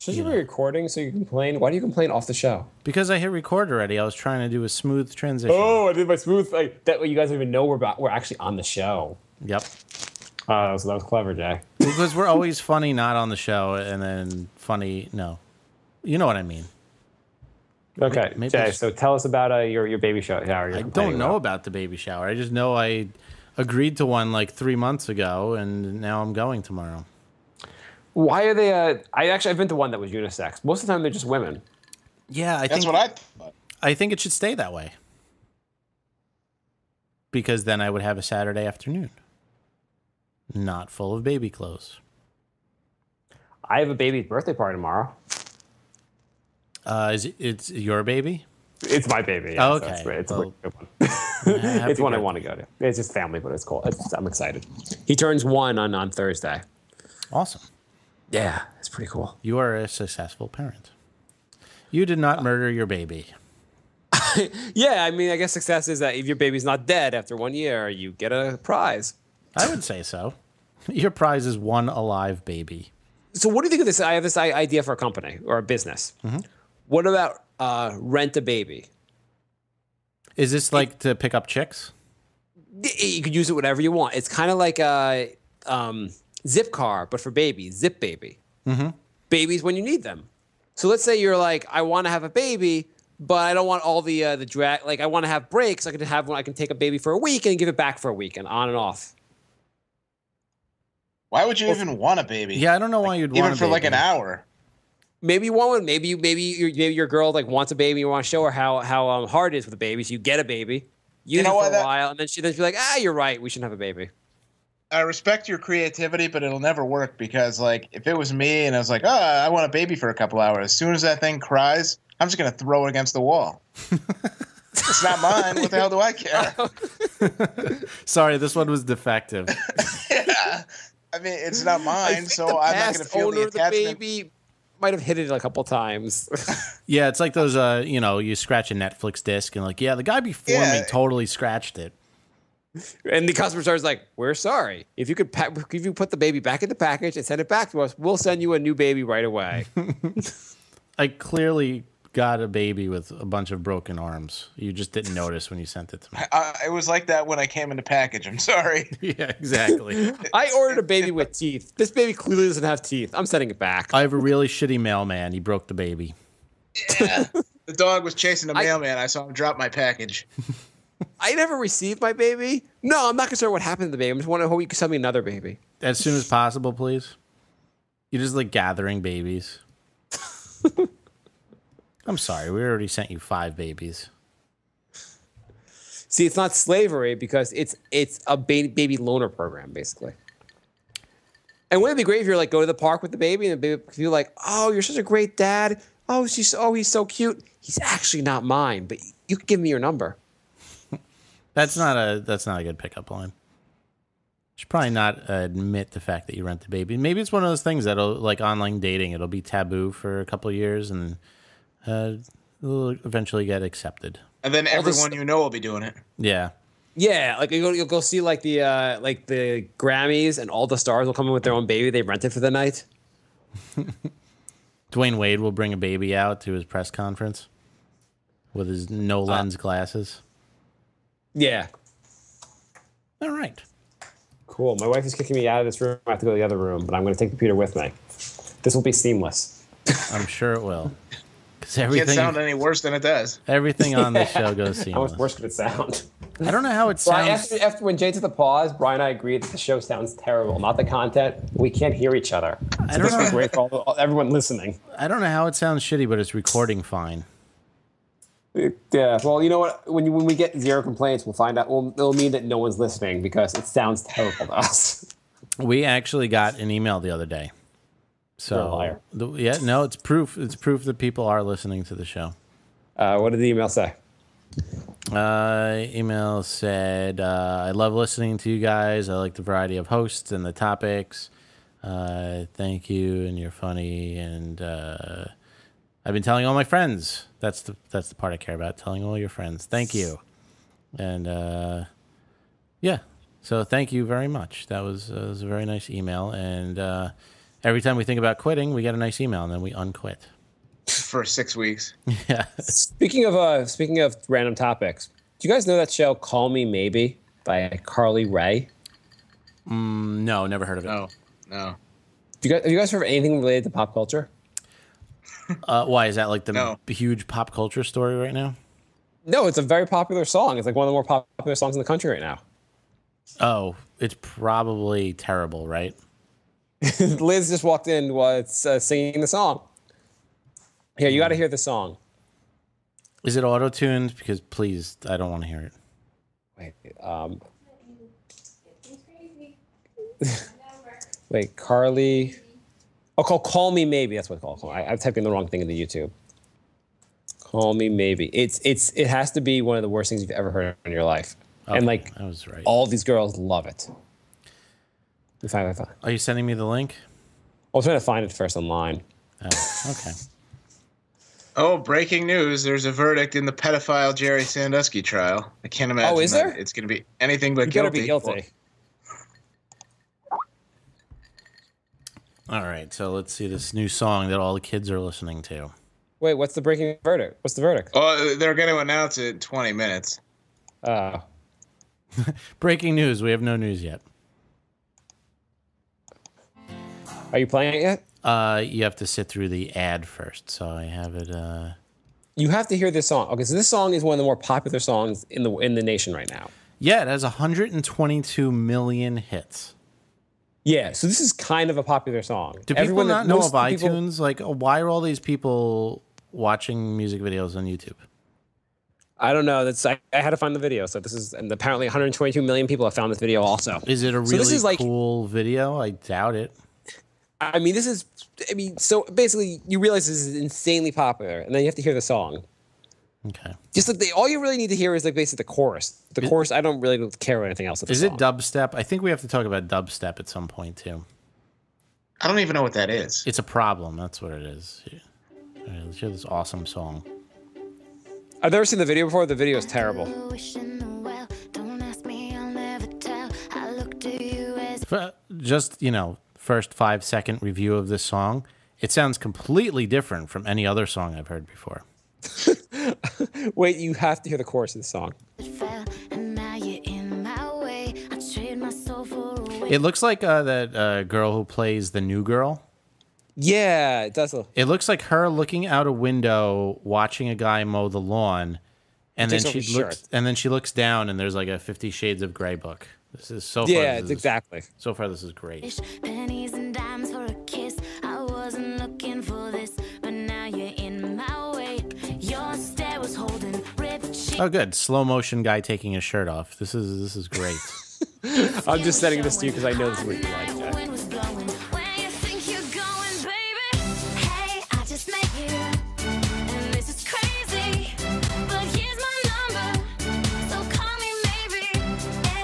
Should you be recording so you complain? Why do you complain off the show? because I hit record already, I was trying to do a smooth transition. Oh, I did my smooth like that. way You guys don't even know we're about, we're actually on the show. Yep. Oh, that was, that was clever, Jay. Because we're always funny not on the show and then funny no. You know what I mean. Okay, Maybe Jay. So tell us about uh, your your baby shower. shower I don't know about. about the baby shower. I just know I agreed to one like three months ago, and now I'm going tomorrow. Why are they? Uh, I actually I've been to one that was unisex. Most of the time they're just women. Yeah, I That's think what I thought. I think it should stay that way. Because then I would have a Saturday afternoon. Not full of baby clothes. I have a baby's birthday party tomorrow. Uh, is it, it's your baby? It's my baby. Oh, yes, okay. that's right. It's Well, a good one. happy it's one I want to go to. It's just family, but it's cool. It's, I'm excited. He turns one on, on Thursday. Awesome. Yeah, it's pretty cool. You are a successful parent. You did not murder your baby. Yeah, I mean, I guess success is that if your baby's not dead after one year, you get a prize. I would say so. Your prize is one alive baby. So, what do you think of this? I have this idea for a company or a business. Mm-hmm. What about uh, rent a baby? Is this like to pick up chicks? You could use it whatever you want. It's kind of like a um, zip car, but for babies. Zip baby. Mm-hmm. Babies when you need them. So let's say you're like, I want to have a baby, but I don't want all the uh, the drag. Like I want to have breaks. I can have one. I can take a baby for a week and give it back for a week and on and off. Why would you even want a baby? Yeah, I don't know why you'd even want a for like an hour. Maybe you want one. Maybe you maybe your maybe your girl like wants a baby. You want to show her how how um, hard it is with a baby. So you get a baby, use know it what, for a that- while, and then she then she's like, ah, you're right. We shouldn't have a baby. I respect your creativity, but it'll never work because, like, if it was me and I was like, "Oh, I want a baby for a couple hours," as soon as that thing cries, I'm just gonna throw it against the wall. it's not mine. What the hell do I care? Sorry, this one was defective. yeah, I mean, it's not mine, so I'm not gonna feel owner the of the baby might have hit it a couple times. Yeah, it's like those. Uh, you know, you scratch a Netflix disc and like, yeah, the guy before Yeah. me totally scratched it. and the customer service is like, "We're sorry. If you could, pa- if you put the baby back in the package and send it back to us, we'll send you a new baby right away." I clearly got a baby with a bunch of broken arms. You just didn't notice when you sent it to me. I, it was like that when I came in the package. I'm sorry. yeah, exactly. I ordered a baby with teeth. This baby clearly doesn't have teeth. I'm sending it back. I have a really shitty mailman. He broke the baby. Yeah. the dog was chasing the mailman. I saw him drop my package. I never received my baby. No, I'm not concerned what happened to the baby. I'm just wondering how you can send me another baby. As soon as possible, please. You're just like gathering babies. I'm sorry, we already sent you five babies. See, it's not slavery because it's it's a baby, baby loaner program basically. And wouldn't it be great if you're like go to the park with the baby and the baby feel like, oh, you're such a great dad. Oh, she's oh, he's so cute. He's actually not mine, but you could give me your number. That's not a that's not a good pickup line. You should probably not admit the fact that you rent the baby. Maybe it's one of those things that'll like online dating. It'll be taboo for a couple of years and uh, it'll eventually get accepted. And then All this- everyone you know will be doing it. Yeah. Yeah, like you'll, you'll go see like the uh, like the Grammys and all the stars will come in with their own baby they rented for the night. Dwyane Wade will bring a baby out to his press conference with his no lens glasses. Yeah. All right. Cool. My wife is kicking me out of this room. I have to go to the other room, but I'm going to take the computer with me. This will be seamless. I'm sure it will. Because Can't sound any worse than it does. everything on this Yeah. show goes How seamless. much worse could it sound? I don't know how it Brian, sounds. after, after when Jay took the pause, Brian and I agreed that the show sounds terrible, not the content. We can't hear each other. I So don't this know. great for all, all- everyone listening. I don't know how it sounds shitty, but it's recording fine. Yeah. Well, you know what? When you, when we get zero complaints, we'll find out. Well, it'll mean that no one's listening because it sounds terrible to us. We actually got an email the other day. So You're a liar. the- yeah, no, it's proof. It's proof that people are listening to the show. Uh, what did the email say? Uh, email said, uh, "I love listening to you guys. I like the variety of hosts and the topics. Uh, thank you, and you're funny. And uh, I've been telling all my friends. That's the that's the part I care about. Telling all your friends. Thank you. And uh, yeah, so thank you very much. That was, uh, was a very nice email. And uh, every time we think about quitting, we get a nice email, and then we unquit. For six weeks. yeah. Speaking of uh, speaking of random topics, do you guys know that show "Call Me Maybe" by Carly Rae? Mm, no, never heard of it. No, no. Do you guys have you guys heard of anything related to pop culture? Uh, why is that like the No. huge pop culture story right now? No, it's a very popular song. It's like one of the more popular songs in the country right now. Oh, it's probably terrible, right? Liz just walked in while it's uh, singing the song. Here, you got to hear the song. Is it auto tuned? Because please, I don't want to hear it. Wait, um, wait, Carly. Oh, call call me maybe. That's what it's called. I, I'm typing the wrong thing in the YouTube. Call me maybe. It's it's it has to be one of the worst things you've ever heard in your life, and like I was right. all these girls love it. Let me find- let me find- Are you sending me the link? I was trying to find it first online. Oh, okay. Oh, breaking news! There's a verdict in the pedophile Jerry Sandusky trial. I can't imagine. Oh, is there? It's going to be anything but You gotta guilty. be guilty. All right, so let's see this new song that all the kids are listening to. Wait, what's the breaking verdict? What's the verdict? Oh, they're going to announce it in 20 minutes. Uh, Breaking news: We have no news yet. Are you playing it yet? Uh, you have to sit through the ad first, so I have it. Uh, You have to hear this song. Okay, so this song is one of the more popular songs in the in the nation right now. yeah, it has 122 million hits. Yeah, so this is kind of a popular song. Do people not know of iTunes? Like, uh, why are all these people watching music videos on YouTube? I don't know. That's I, I had to find the video. So this is and apparently 122 million people have found this video also. Is it a So really this is like- cool video? I doubt it. I mean, this is. I mean, so basically, you realize this is insanely popular, and then you have to hear the song. Okay. Just like the, all you really need to hear is like basically the chorus. The chorus, I don't really care about anything else. With the Is it dubstep? I think we have to talk about dubstep at some point too. I don't even know what that is. It's a problem. That's what it is. All right, let's hear this awesome song. I've never seen the video before. The video is terrible. Just you know, first five second review of this song, it sounds completely different from any other song I've heard before. Wait, you have to hear the chorus of the song. It looks like uh, that uh, girl who plays the new girl. Yeah, it does. Look. It looks like her looking out a window, watching a guy mow the lawn, and He then she looks, shirt. and then she looks down, and there's like a Fifty Shades of Grey book. This is so far. Yeah, this it's is- exactly. So far, this is great. Oh, good. Slow motion guy taking his shirt off. This is this is great. I'm just setting this to you because I know this is what you like. Jack. Wind was blowing. Where you think you're going, baby? Hey, I just met you, and this is crazy. But here's my number, so call me maybe.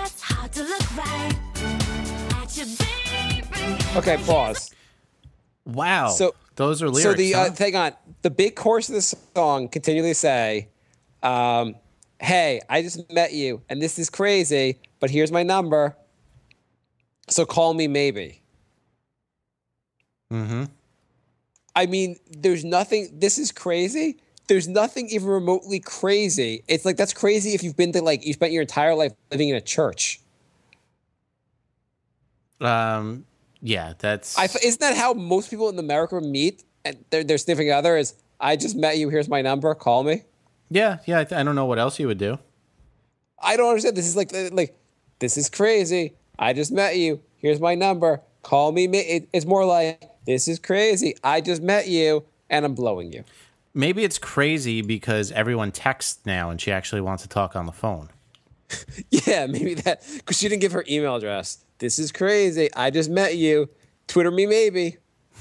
It's hard to look right at you, baby. Okay, pause. Wow. So those are lyrics. So the huh? uh, hang on, the big chorus of the song continually say, um, "Hey, I just met you, and this is crazy, but here's my number. So call me maybe." mm-hmm. I mean, there's nothing. This is crazy. There's nothing even remotely crazy. It's like that's crazy if you've been to like you spent your entire life living in a church. Um. Yeah, that's. I, isn't that how most people in America meet? And their their significant other is, "I just met you. Here's my number. Call me." Yeah, yeah. I, th- I don't know what else you would do. I don't understand. This is like like this is crazy. I just met you. Here's my number. Call me. ma- It, it's more like this is crazy. I just met you and I'm blowing you. Maybe it's crazy because everyone texts now, and she actually wants to talk on the phone. Yeah, maybe that because she didn't give her email address. This is crazy. I just met you. Twitter me maybe.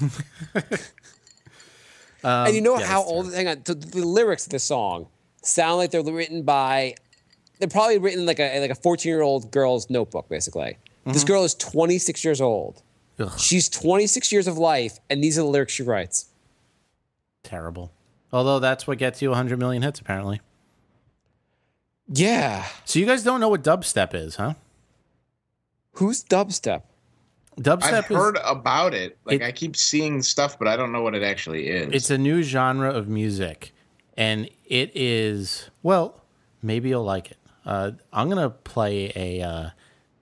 and you know Um, yeah, how old? Hang on. The, the lyrics of this song sound like they're written by. They're probably written like a like a fourteen year old girl's notebook. Basically, this Mhm. girl is twenty six years old. Ugh. She's twenty six years of life, and these are the lyrics she writes. Terrible. Although that's what gets you 100 million hits, apparently. Yeah. So you guys don't know what dubstep is, huh? Who's dubstep? Dubstep I've is heard about it. Like It- I keep seeing stuff, but I don't know what it actually is. it's a new genre of music, and it is well. Maybe you'll like it. Uh, I'm gonna play a uh,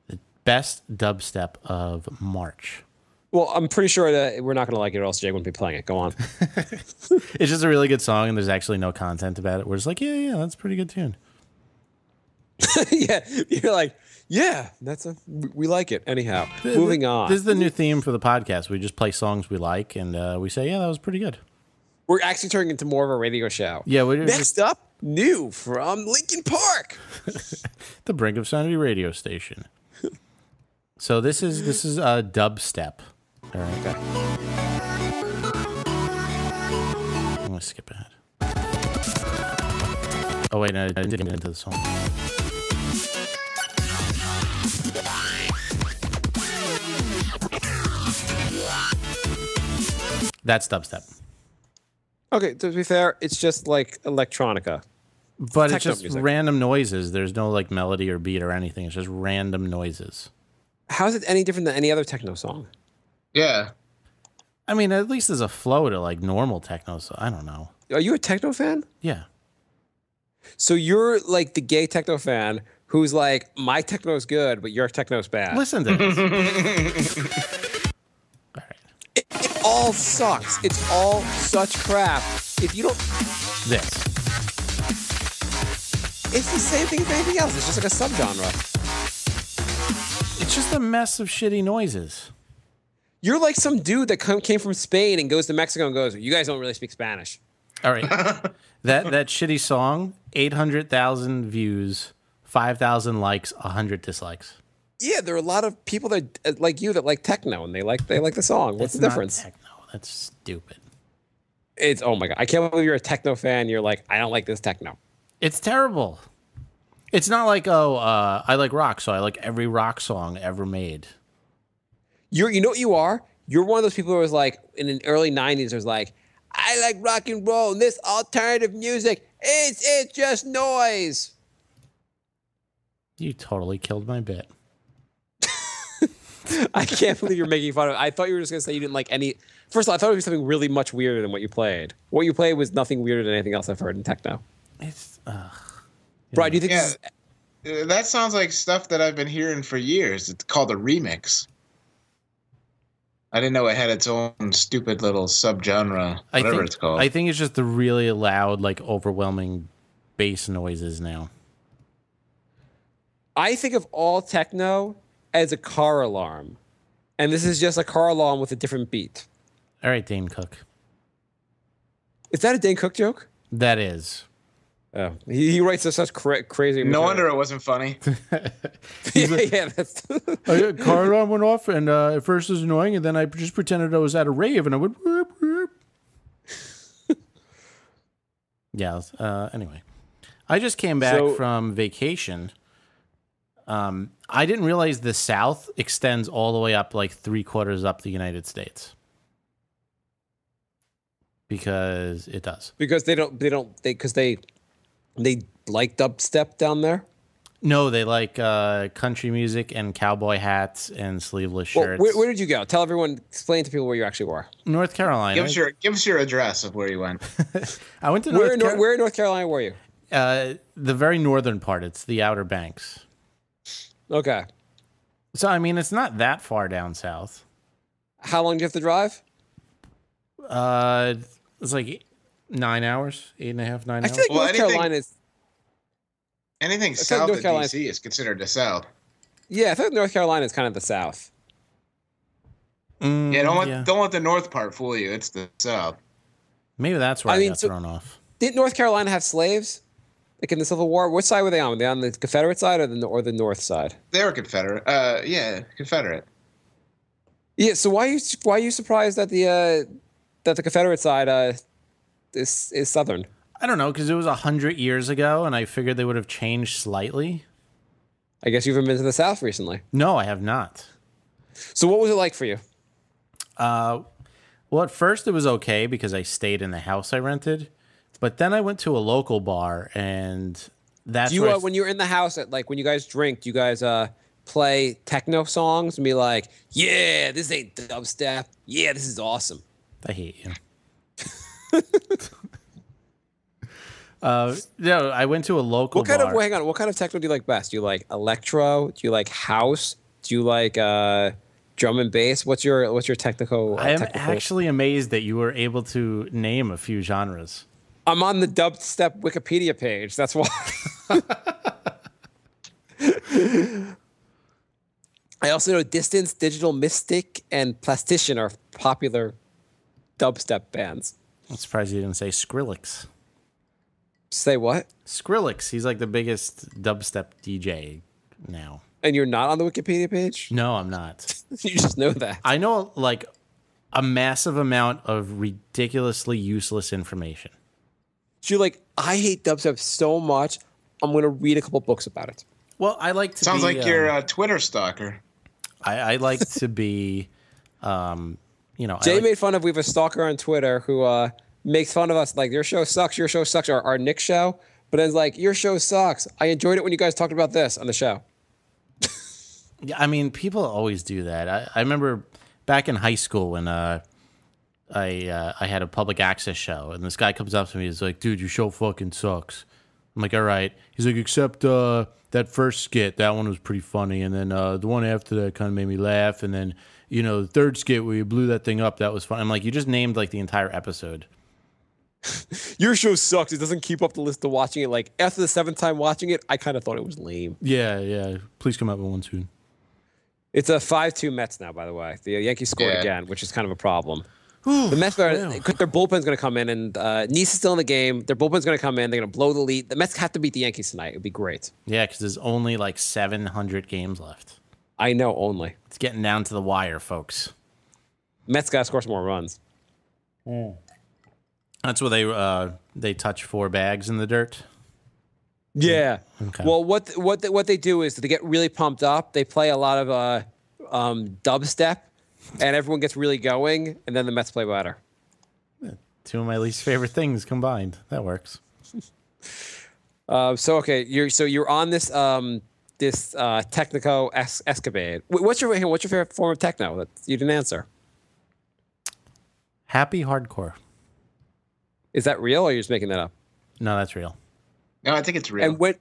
the best dubstep of March. Well, I'm pretty sure that we're not going to like it, or else Jake wouldn't be playing it. Go on. It's just a really good song, and there's actually no content about it. We're just like, yeah, yeah, that's a pretty good tune. yeah, you're like, yeah, that's a we like it. Anyhow, moving on. This is the new theme for the podcast. We just play songs we like, and uh, we say, yeah, that was pretty good. We're actually turning into more of a radio show. Yeah, we're Next just- up, New from Linkin Park. the brink of sanity radio station. So this is this is uh, dubstep. All right. I'm gonna skip ahead. Oh wait, no, I didn't get into the song. That's dubstep, Okay, to be fair, it's just like electronica. but it's just music. random noises. There's no like melody or beat or anything. It's just random noises. How is it any different than any other techno song? Yeah. I mean, at least there's a flow to like normal techno. So I don't know. Are you a techno fan? Yeah. So you're like the gay techno fan who's like, my techno's good, but your techno's bad. Listen to this. It, it all sucks. It's all such crap. If you don't, this. it's the same thing as anything else. It's just like a subgenre. It's just a mess of shitty noises. You're like some dude that come, came from Spain and goes to Mexico and goes, "You guys don't really speak Spanish." All right. that that shitty song, 800,000 views, 5,000 likes, 100 dislikes. Yeah, there are a lot of people that uh, like you that like techno and they like they like the song. What's the difference? techno. That's stupid. It's oh my god! I can't believe you're a techno fan. You're like, I don't like this techno. It's terrible. It's not like, oh, uh, I like rock, so I like every rock song ever made. You're you know what you are? You're one of those people who was like in the early '90s. Was like, I like rock and roll and this alternative music. It's it's just noise. You totally killed my bit. I can't believe you're making fun of. it. I thought you were just gonna say you didn't like any. First of all, I thought it would be something really much weirder than what you played. What you played was nothing weirder than anything else I've heard in techno. It's, uh, Brian, do you think Yeah. is, Uh, That sounds like stuff that I've been hearing for years. It's called a remix. I didn't know it had its own stupid little subgenre, I whatever think, it's called. I think it's just the really loud, like overwhelming bass noises now. I think of all techno as a car alarm, and this is just a car alarm with a different beat. All right, Dane Cook. Is that a Dane Cook joke? That is. Oh, he, he writes this such cra- crazy. no material. wonder it wasn't funny. yeah, yeah, that's A car alarm went off, and uh, at first it was annoying, and then I just pretended I was at a rave, and I went. Whoop, whoop. yeah. Uh, anyway, I just came back So- from vacation. Um, I didn't realize the South extends all the way up, like three quarters up the United States, because it does. because they don't they don't they because they they like dubstep down there. No, they like uh, country music and cowboy hats and sleeveless Well, shirts. where, where did you go? Tell everyone, explain to people where you actually were. North Carolina. Give us your give us your address of where you went. I went to Where North in, Nor- Car- where in North Carolina were you? uh, the very northern part. It's the Outer Banks. Okay. So I mean, it's not that far down south. How long do you have to drive? Uh, it's like nine hours, eight and a half, nine I hours. feel like Well, North anything- Carolina is. Anything feel like south North of DC is considered the South. Yeah, I feel like North Carolina is kind of the South. Mm, Yeah, don't let yeah. don't let the North part fool you. It's the South. Maybe that's where I, I mean, got so- thrown off. Did North Carolina have slaves? Like in the Civil War? Which side were they on? Were they on the Confederate side or the or the North side? They were Confederate. Uh, yeah, Confederate. Yeah. So why are you why are you surprised that the uh, that the Confederate side uh, is is Southern? I don't know because it was a hundred years ago, and I figured they would have changed slightly. I guess you haven't been to the South recently. No, I have not. So what was it like for you? Uh, well, at first it was okay because I stayed in the house I rented, but then I went to a local bar, and that's Do you uh, when you're in the house at like when you guys drink, do you guys uh play techno songs and be like, yeah, this ain't dubstep. Yeah, this is awesome. I hate you. uh, no, I went to a local What kind bar. of hang on? What kind of techno do you like best? Do you like electro? Do you like house? Do you like uh, drum and bass? What's your what's your technical? Uh, I am technical- actually amazed that you were able to name a few genres. I'm on the dubstep Wikipedia page. That's why. I also know Distance, Digital Mystic, and Plastician are popular dubstep bands. I'm surprised you didn't say Skrillex. Say what? Skrillex. He's like the biggest dubstep DJ now. And you're not on the Wikipedia page? No, I'm not. you just know that. I know like a massive amount of ridiculously useless information. You're like, I hate dubstep so much. I'm gonna read a couple books about it. Well, I like to Sounds be, like you're um, a Twitter stalker. I, I like to be, um, you know, Jay like- made fun of. We have a stalker on Twitter who uh, makes fun of us. Like your show sucks. Your show sucks. Our, our Nick show. But it's like your show sucks. I enjoyed it when you guys talked about this on the show. Yeah, I mean, people always do that. I, I remember back in high school when uh, I uh, I had a public access show, and this guy comes up to me. He's like, "Dude, your show fucking sucks." I'm like, "All right." He's like, "Except uh, that first skit, that one was pretty funny, and then uh, the one after that kind of made me laugh, and then you know the third skit where you blew that thing up, that was fun." I'm like, "You just named like the entire episode." Your show sucks. It doesn't keep up the list of watching it. Like after the seventh time watching it, I kind of thought it was lame. Yeah, yeah. Please come out with one soon. It's a five-two Mets now, by the way. The Yankees scored Yeah. again, which is kind of a problem. The Mets are because their bullpen's going to come in, and uh, Niese is still in the game. Their bullpen's going to come in. They're going to blow the lead. The Mets have to beat the Yankees tonight. It'd be great. Yeah, because there's only like 700 games left. I know only. It's getting down to the wire, folks. Mets got to score some more runs. That's where they uh, they touch four bags in the dirt. Yeah. Okay. Well, what what they, what they do is they get really pumped up. They play a lot of uh, um, dubstep, and everyone gets really going, and then the Mets play better. Two of my least favorite things combined. That works. Uh, so okay, you're so you're on this um, this uh, technico es- escapade. What's your what's your favorite form of techno? That you didn't answer. Happy hardcore. Is that real, or you're just making that up? No, that's real. No, I think it's real. And when?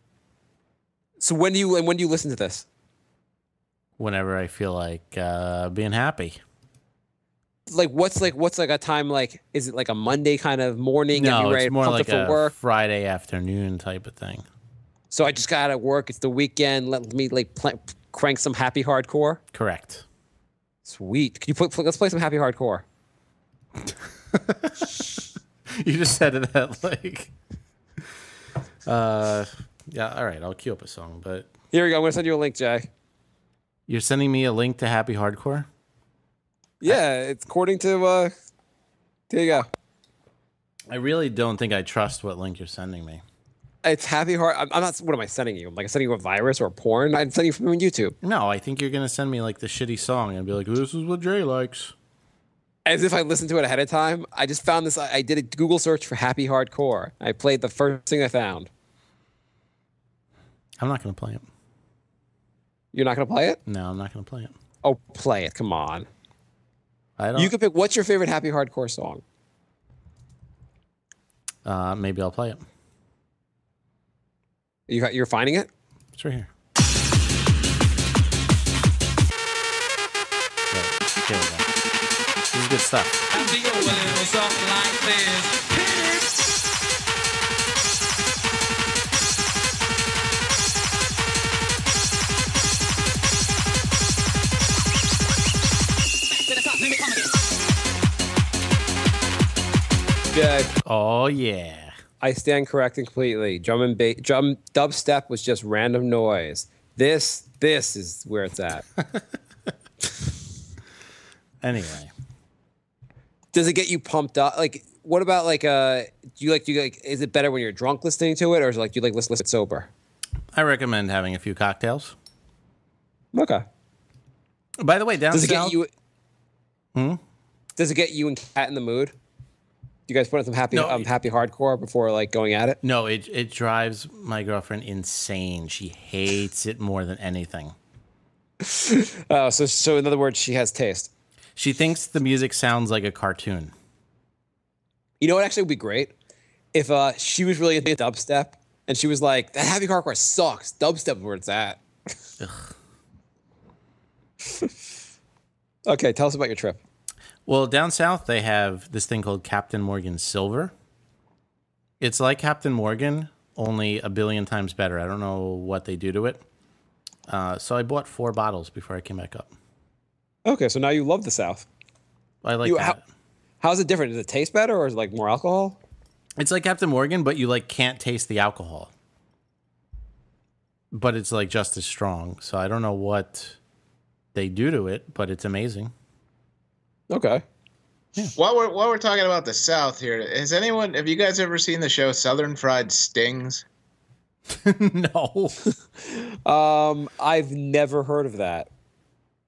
So when do you and when do you listen to this? Whenever I feel like uh, being happy. Like what's like what's like a time like? Is it like a Monday kind of morning? No, it's more like a work. Friday afternoon type of thing. So I just got to work. It's the weekend. Let me like pl- crank some happy hardcore. Correct. Sweet. Can you put, let's play some happy hardcore. You just said that like. Uh, yeah. All right, I'll cue up a song, but Here we go. I'm gonna send you a link, Jay. You're sending me a link to Happy Hardcore. Yeah, it's according to. uh There you go. I really don't think I trust what link you're sending me. It's happy heart. I'm, I'm not. What am I sending you? Like I'm sending you a virus or a porn? I'm sending you from YouTube. No, I think you're gonna send me like the shitty song and be like, "This is what Jay likes." As if I listened to it ahead of time. I just found this. I I did a Google search for happy hardcore. I played the first thing I found. I'm not gonna play it. You're not gonna play it? No, I'm not gonna play it. Oh, play it. Come on. I don't. You can pick. What's your favorite happy hardcore song? Uh, maybe I'll play it. You got. You're finding it. It's right here. Right, here we go. This is good stuff. Good. Oh yeah. I stand corrected completely. Drum and bass, drum dubstep was just random noise. This, this is where it's at. Anyway, Does it get you pumped up? Like, what about like, uh, do you like, do you like, is it better when you're drunk listening to it, or is it like, do you like listen, listen sober? I recommend having a few cocktails. Okay. By the way, down Does it south, get you? Hmm? Does it get you and Cat in the mood? You guys put on some happy, No. um, happy hardcore before like going at it? No, it it drives my girlfriend insane. She hates it more than anything. Oh, so so in other words, she has taste. She thinks the music sounds like a cartoon. You know what actually would be great? If uh she was really into dubstep and she was like, that happy hardcore sucks. Dubstep is where it's at. okay, tell us about your trip. Well, down south they have this thing called Captain Morgan Silver. It's like Captain Morgan, only a billion times better. I don't know what they do to it. Uh, so I bought four bottles before I came back up. Okay, so now you love the South. I like You- that. how- how's it different? Does it taste better or is it like more alcohol? It's like Captain Morgan, but you like can't taste the alcohol. But it's like just as strong. So I don't know what they do to it, but it's amazing. Okay. While we're while we're talking about the South here, has anyone have you guys ever seen the show Southern Fried Stings? no. Um, I've never heard of that.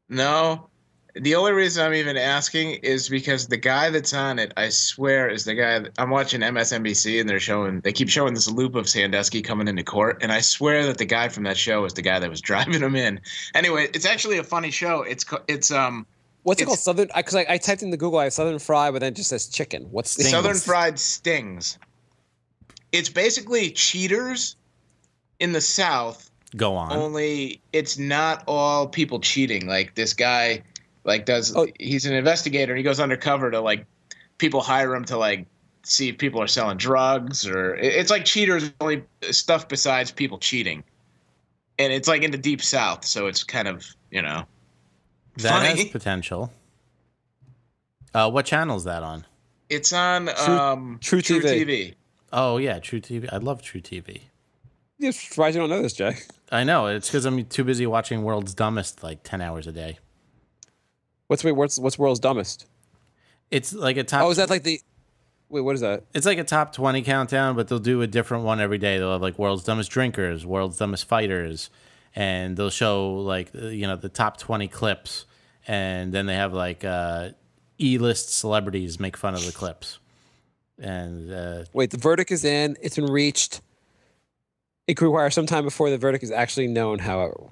No. The only reason I'm even asking is because the guy that's on it, I swear, is the guy that, I'm watching MSNBC and they're showing they keep showing this loop of Sandusky coming into court, and I swear that the guy from that show is the guy that was driving him in. Anyway, it's actually a funny show. It's it's um What's it called? Southern? Because I, I typed in the Google, I have Southern Fry, but then it just says chicken. What's the Southern Fried Stings. It's basically cheaters in the South. Go on. Only it's not all people cheating. Like this guy, like does oh. he's an investigator and he goes undercover to like people hire him to like see if people are selling drugs or it's like cheaters only stuff besides people cheating. And it's like in the deep south, so it's kind of you know That funny. has potential. Uh, what channel is that on? It's on True- um, truTV. TV. Oh yeah, truTV. I love truTV. You're surprised you don't know this, Jay. I know it's because I'm too busy watching World's Dumbest like ten hours a day. What's wait, what's what's world's dumbest? It's like a top. Oh, is that like the? Wait, what is that? It's like a top 20 countdown, but they'll do a different one every day. They'll have like world's dumbest drinkers, world's dumbest fighters, and they'll show like uh, you know the top 20 clips, and then they have like uh, E-list celebrities make fun of the clips. And uh, Wait, the verdict is in. It's been reached. It could require some time before the verdict is actually known. However,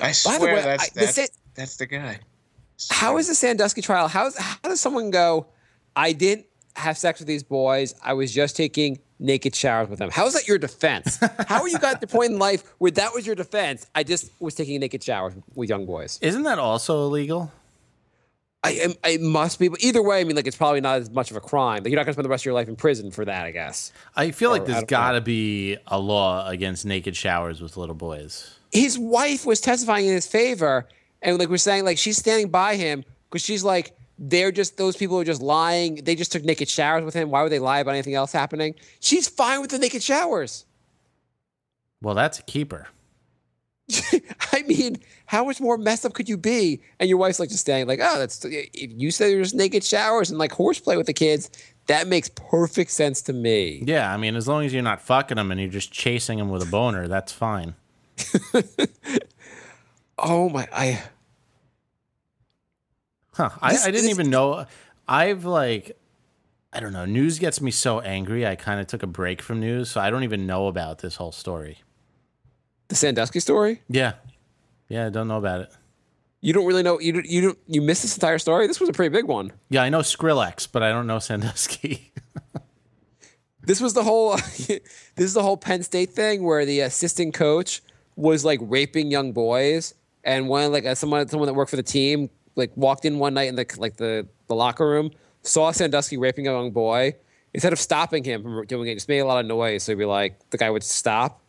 I the swear way, that's I- that's, sa- that's the guy. how is the Sandusky trial? How is how does someone go? I didn't have sex with these boys. I was just taking naked showers with them. How is that your defense? how are you got to the point in life where that was your defense? I just was taking naked showers with young boys. isn't that also illegal? I, I it must be, but either way, I mean, like it's probably not as much of a crime. Like you're not gonna spend the rest of your life in prison for that, I guess. I feel Or like there's got to be a law against naked showers with little boys. his wife was testifying in his favor, and like we're saying, like she's standing by him because she's like, they're just those people are just lying. They just took naked showers with him. Why would they lie about anything else happening? She's fine with the naked showers. Well, that's a keeper. I mean, how much more messed up could you be? And your wife's like just standing like, oh, that's if you said there's naked showers and like horseplay with the kids, that makes perfect sense to me. Yeah, I mean, as long as you're not fucking them and you're just chasing them with a boner, that's fine. Oh my, I Huh. I, This- I didn't this- even know. I've like, I don't know. News gets me so angry. I kind of took a break from news, so I don't even know about this whole story. the Sandusky story. Yeah, yeah, I don't know about it. You don't really know. You don't, you don't, you missed this entire story. This was a pretty big one. Yeah, I know Skrillex, but I don't know Sandusky. This was the whole this is the whole Penn State thing where the assistant coach was like raping young boys and one like uh, someone someone that worked for the team like walked in one night in the like the, the locker room saw Sandusky raping a young boy instead of stopping him from doing it just made a lot of noise so he'd be like the guy would stop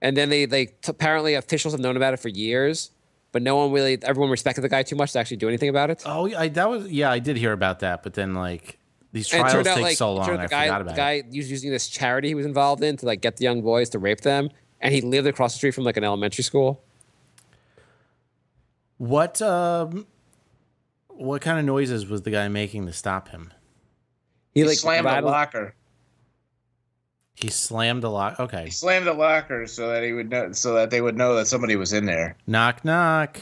and then they they t- apparently officials have known about it for years but no one really everyone respected the guy too much to actually do anything about it oh, I, that was yeah, I did hear about that, but then like these trials take out like so long, out I the guy, forgot the about guy it. was using this charity he was involved in to like get the young boys to rape them, and he lived across the street from like an elementary school. What um, what kind of noises was the guy making to stop him? He He like slammed a locker. He slammed a lock. Okay, He slammed the locker so that he would know, so that they would know that somebody was in there. knock knock.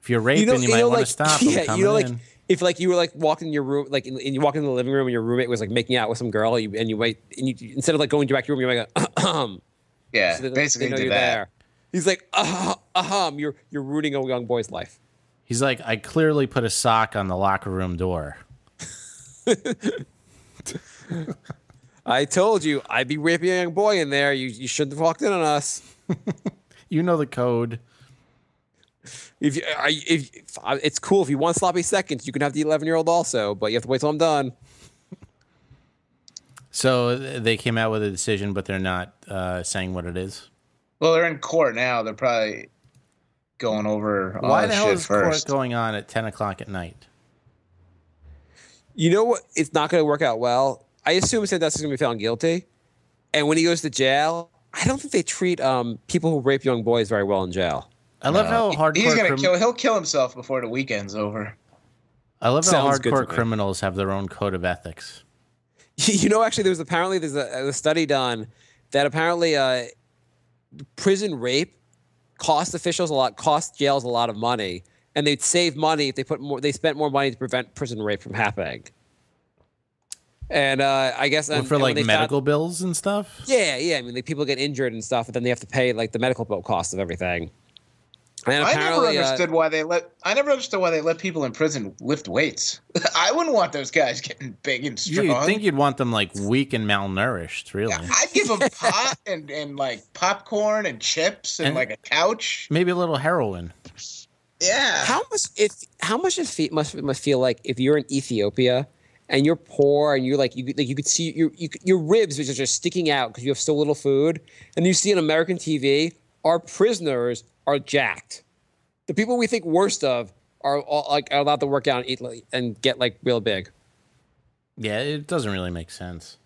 If you're raping, you, might want like, to stop. Yeah, you know, like in. if like you were like walking in your room, like and you walk into the living room and your roommate was like making out with some girl, you, and you wait, and you instead of like going direct to your room, you're like, ahem. Yeah, So they- basically they know did you're that. there. He's like, uh, ahem, you're you're ruining a young boy's life. He's like, I clearly put a sock on the locker room door. I told you I'd be raping a young boy in there. You you shouldn't have walked in on us. You know the code. If you, I, if, if I- it's cool if you want sloppy seconds, you can have the 11 year old also, but you have to wait till I'm done. So they came out with a decision, but they're not uh, saying what it is. Well, they're in court now. They're probably going over all Why the the hell shit is court going on at ten o'clock at night? You know what? It's not going to work out well. I assume Sandusky's gonna be found guilty, and when he goes to jail, I don't think they treat um, people who rape young boys very well in jail. I love how hardcore. He's gonna crim- kill. He'll kill himself before the weekend's over. I love how Sounds good hardcore criminals have their own code of ethics. You know, actually, there was apparently there's a, a study done that apparently uh, prison rape cost officials a lot, cost jails a lot of money, and they'd save money if they put more, they spent more money to prevent prison rape from happening. And uh, I guess and- for and like they found- medical bills and stuff. yeah, yeah. I mean, like, people get injured and stuff, but then they have to pay like the medical bill cost of everything. And I never apparently, uh, understood why they let. I never understood why they let people in prison lift weights. I wouldn't want those guys getting big and strong. You'd think you'd want them like weak and malnourished, really. I'd give them pot and, and like popcorn and chips and, And- like a couch. Maybe a little heroin. Yeah. How much if how much it fe- must must feel like if you're in Ethiopia and you're poor and you're like you like you could see your you, your ribs which are just sticking out because you have so little food and you see on American TV our prisoners are jacked. The people we think worst of are all, like are allowed to work out and eat like, and get like real big. Yeah, it doesn't really make sense.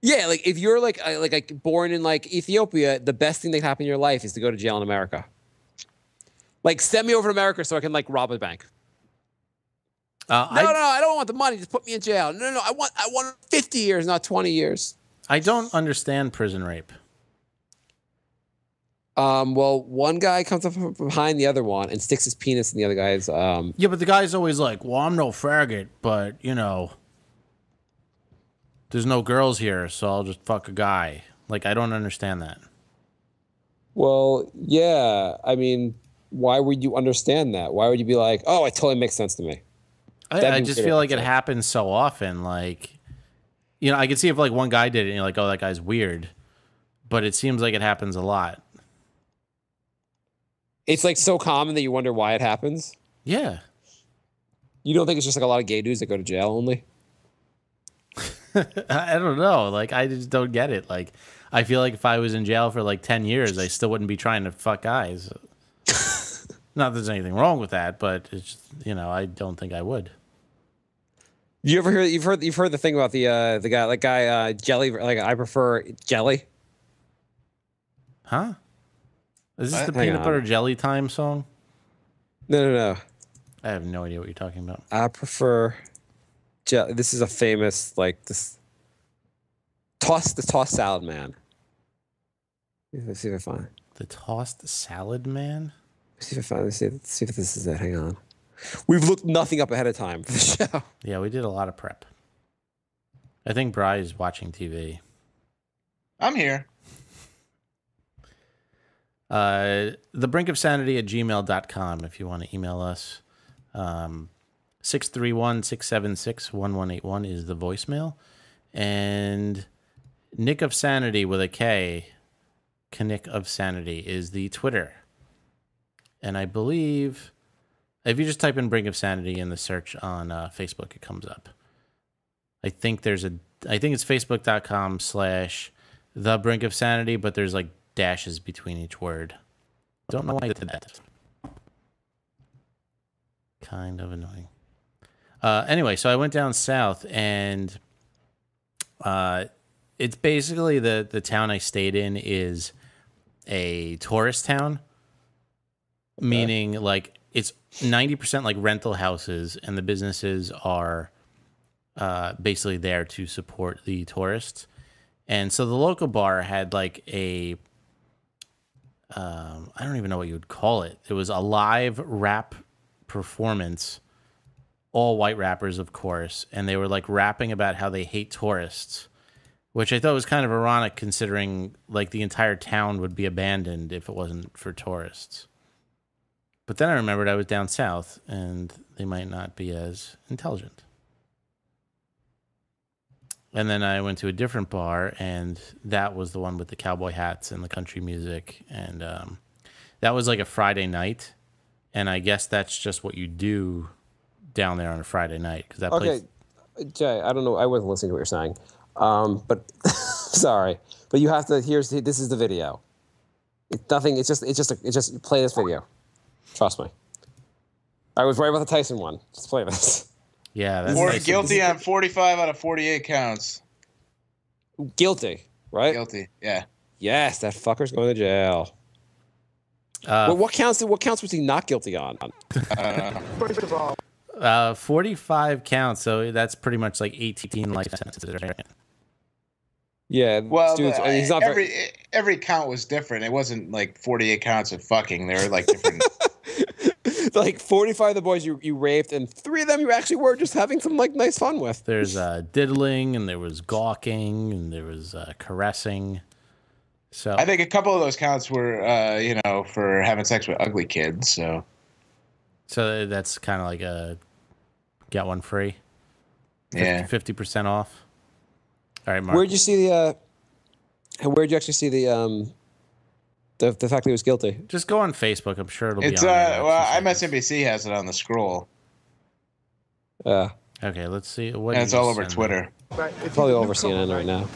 Yeah, like if you're like uh, like, like born in like Ethiopia, the best thing that can happen in your life is to go to jail in America. Like send me over to America so I can like rob a bank. Uh, No, I, no, I don't want the money. Just put me in jail. No, No, no, I want I want 50 years, not 20 years. I don't understand prison rape. Um, well, one guy comes up from behind the other one and sticks his penis in the other guy's. Um, Yeah, but the guy's always like, "Well, I'm no faggot, but you know, there's no girls here, so I'll just fuck a guy." Like, I don't understand that. well, yeah. I mean, why would you understand that? Why would you be like, oh, it totally makes sense to me? I, I just feel like it happens so often. Like, you know, I could see if like one guy did it, and you're like, "Oh, that guy's weird," but it seems like it happens a lot. It's like so common that you wonder why it happens. Yeah. You don't think it's just like a lot of gay dudes that go to jail only? I don't know. Like, I just don't get it. Like, I feel like if I was in jail for like 10 years, I still wouldn't be trying to fuck guys. Not that there's anything wrong with that, but it's, just, you know, I don't think I would. You ever hear? You've heard. You've heard the thing about the uh, the guy, like guy uh, jelly. Like I prefer jelly. Huh? Is this What? the peanut on. butter jelly time song? No, no, no. I have no idea what you're talking about. I prefer. Je- this is a famous like this. Toss the toss salad man. Let's see if I find. The tossed salad man? Let's see if I find. Let's see, let's see if this is it. Hang on. We've looked nothing up ahead of time for the show. Yeah, we did a lot of prep. I think Bri is watching TV. I'm here. Uh, the brink of sanity at gmail.com if you want to email us. Um, 631 676 1181 is the voicemail. And Nick of Sanity with a K, Knick of Sanity, is the Twitter. And I believe if you just type in Brink of Sanity in the search on uh, Facebook, it comes up. I think there's a, I think it's facebook.com slash the brink of sanity, but there's like dashes between each word. Don't know why I did that. Kind of annoying. Uh, anyway, so I went down south and uh, it's basically the, the town I stayed in is a tourist town, meaning like it's 90% like rental houses and the businesses are uh, basically there to support the tourists. And so the local bar had like a, um, I don't even know what you would call it. It was a live rap performance, all white rappers, of course. And they were like rapping about how they hate tourists, which I thought was kind of ironic considering like the entire town would be abandoned if it wasn't for tourists. But then I remembered I was down south and they might not be as intelligent. And then I went to a different bar, and that was the one with the cowboy hats and the country music. And um, that was like a Friday night. And I guess that's just what you do down there on a Friday night because that Okay, place. Jay, I don't know. I wasn't listening to what you're saying, um, but sorry. But you have to. Here's this is the video. It's nothing. It's just. It's just. A, it's just play this video. Trust me. I was right about the Tyson one. Just play this. Yeah, that's Or guilty on 45 out of 48 counts. Guilty, right? Guilty. Yeah. Yes, that fucker's going to jail. Uh, well, what counts? What counts was he not guilty on? First of all, Uh, 45 counts, so that's pretty much like 18 life sentences. Right? Yeah. Well, dude's- the- and he's not every very, every count was different. It wasn't like 48 counts of fucking. They were like different. like forty-five of the boys you, you raped, and three of them you actually were just having some like nice fun with. There's uh, diddling, and there was gawking, and there was uh, caressing. So I think a couple of those counts were, uh, you know, for having sex with ugly kids. So So that's kind of like a get one free. Yeah. fifty percent off. All right, Marc. Where'd you see the? uh Where'd you actually see the um the the fact that he was guilty? Just go on Facebook. I'm sure it'll it's be uh, on. there. well, MSNBC has it on the scroll, Yeah. Okay, let's see. What and it's all over? Twitter. right, if Probably over newcomer, CNN right now.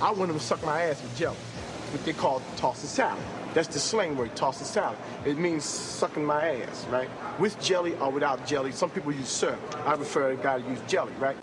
I want him to suck my ass with jelly. What they call toss the salad. That's the slang word, toss the salad. It means sucking my ass, right? With jelly or without jelly. Some people use syrup. I prefer a guy to use jelly, right?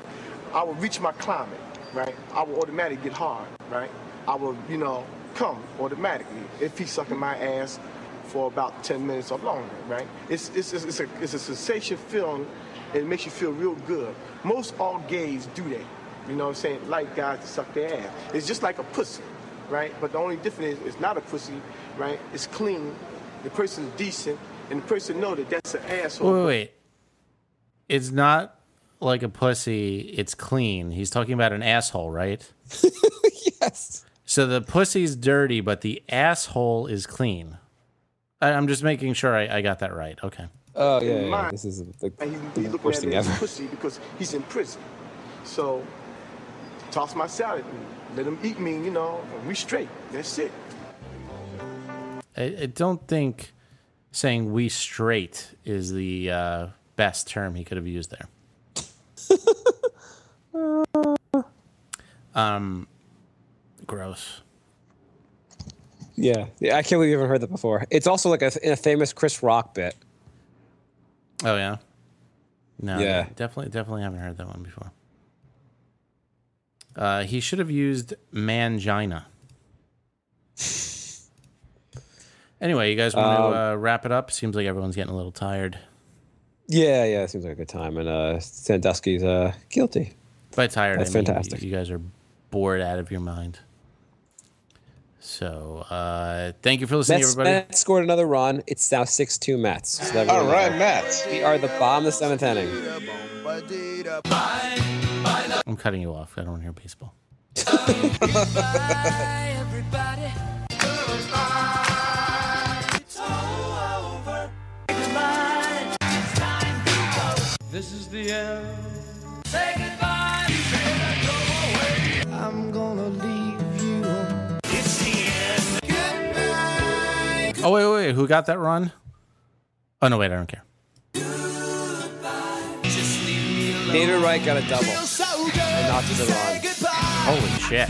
I will reach my climate, right? I will automatically get hard, right? I will, you know, come automatically if he's sucking my ass for about 10 minutes or longer, right? It's, it's, it's, it's, a, it's a sensation feeling. It makes you feel real good. Most all gays do that. You know what I'm saying? Like guys to suck their ass. It's just like a pussy, right? But the only difference is it's not a pussy, right? It's clean. The person's decent, and the person know that that's an asshole. Wait, wait, wait. It's not like a pussy. It's clean. He's talking about an asshole, right? yes. So the pussy's dirty, but the asshole is clean. I, I'm just making sure I, I got that right. Okay. Oh yeah, in yeah. This is the, And the worst thing it as a ever. pussy because he's in prison. So toss my salad and let him eat me, you know, we straight. That's it. I, I don't think saying "we straight" is the uh, best term he could have used there. um, gross. Yeah. yeah, I can't believe you haven't heard that before. It's also like a, a famous Chris Rock bit. Oh yeah. No. Yeah. Definitely, definitely haven't heard that one before. Uh, he should have used mangina. Anyway, you guys want Um, to uh, wrap it up? Seems like everyone's getting a little tired. Yeah, yeah, it seems like a good time. And uh, Sandusky's uh, guilty. By tired, That's I mean fantastic. You guys are bored out of your mind. So, uh, thank you for listening, Mets, everybody. Mets scored another run. It's now 6 2 Mets. So that All really- right, Mets. We are the bomb the seventh inning. I'm cutting you off. I don't want to hear baseball. This is the end. Oh wait, wait, wait. Who got that run? Oh no, wait. I don't care. Just leave me alone. David Wright got a double. Feel so good And not to the say run. Holy shit!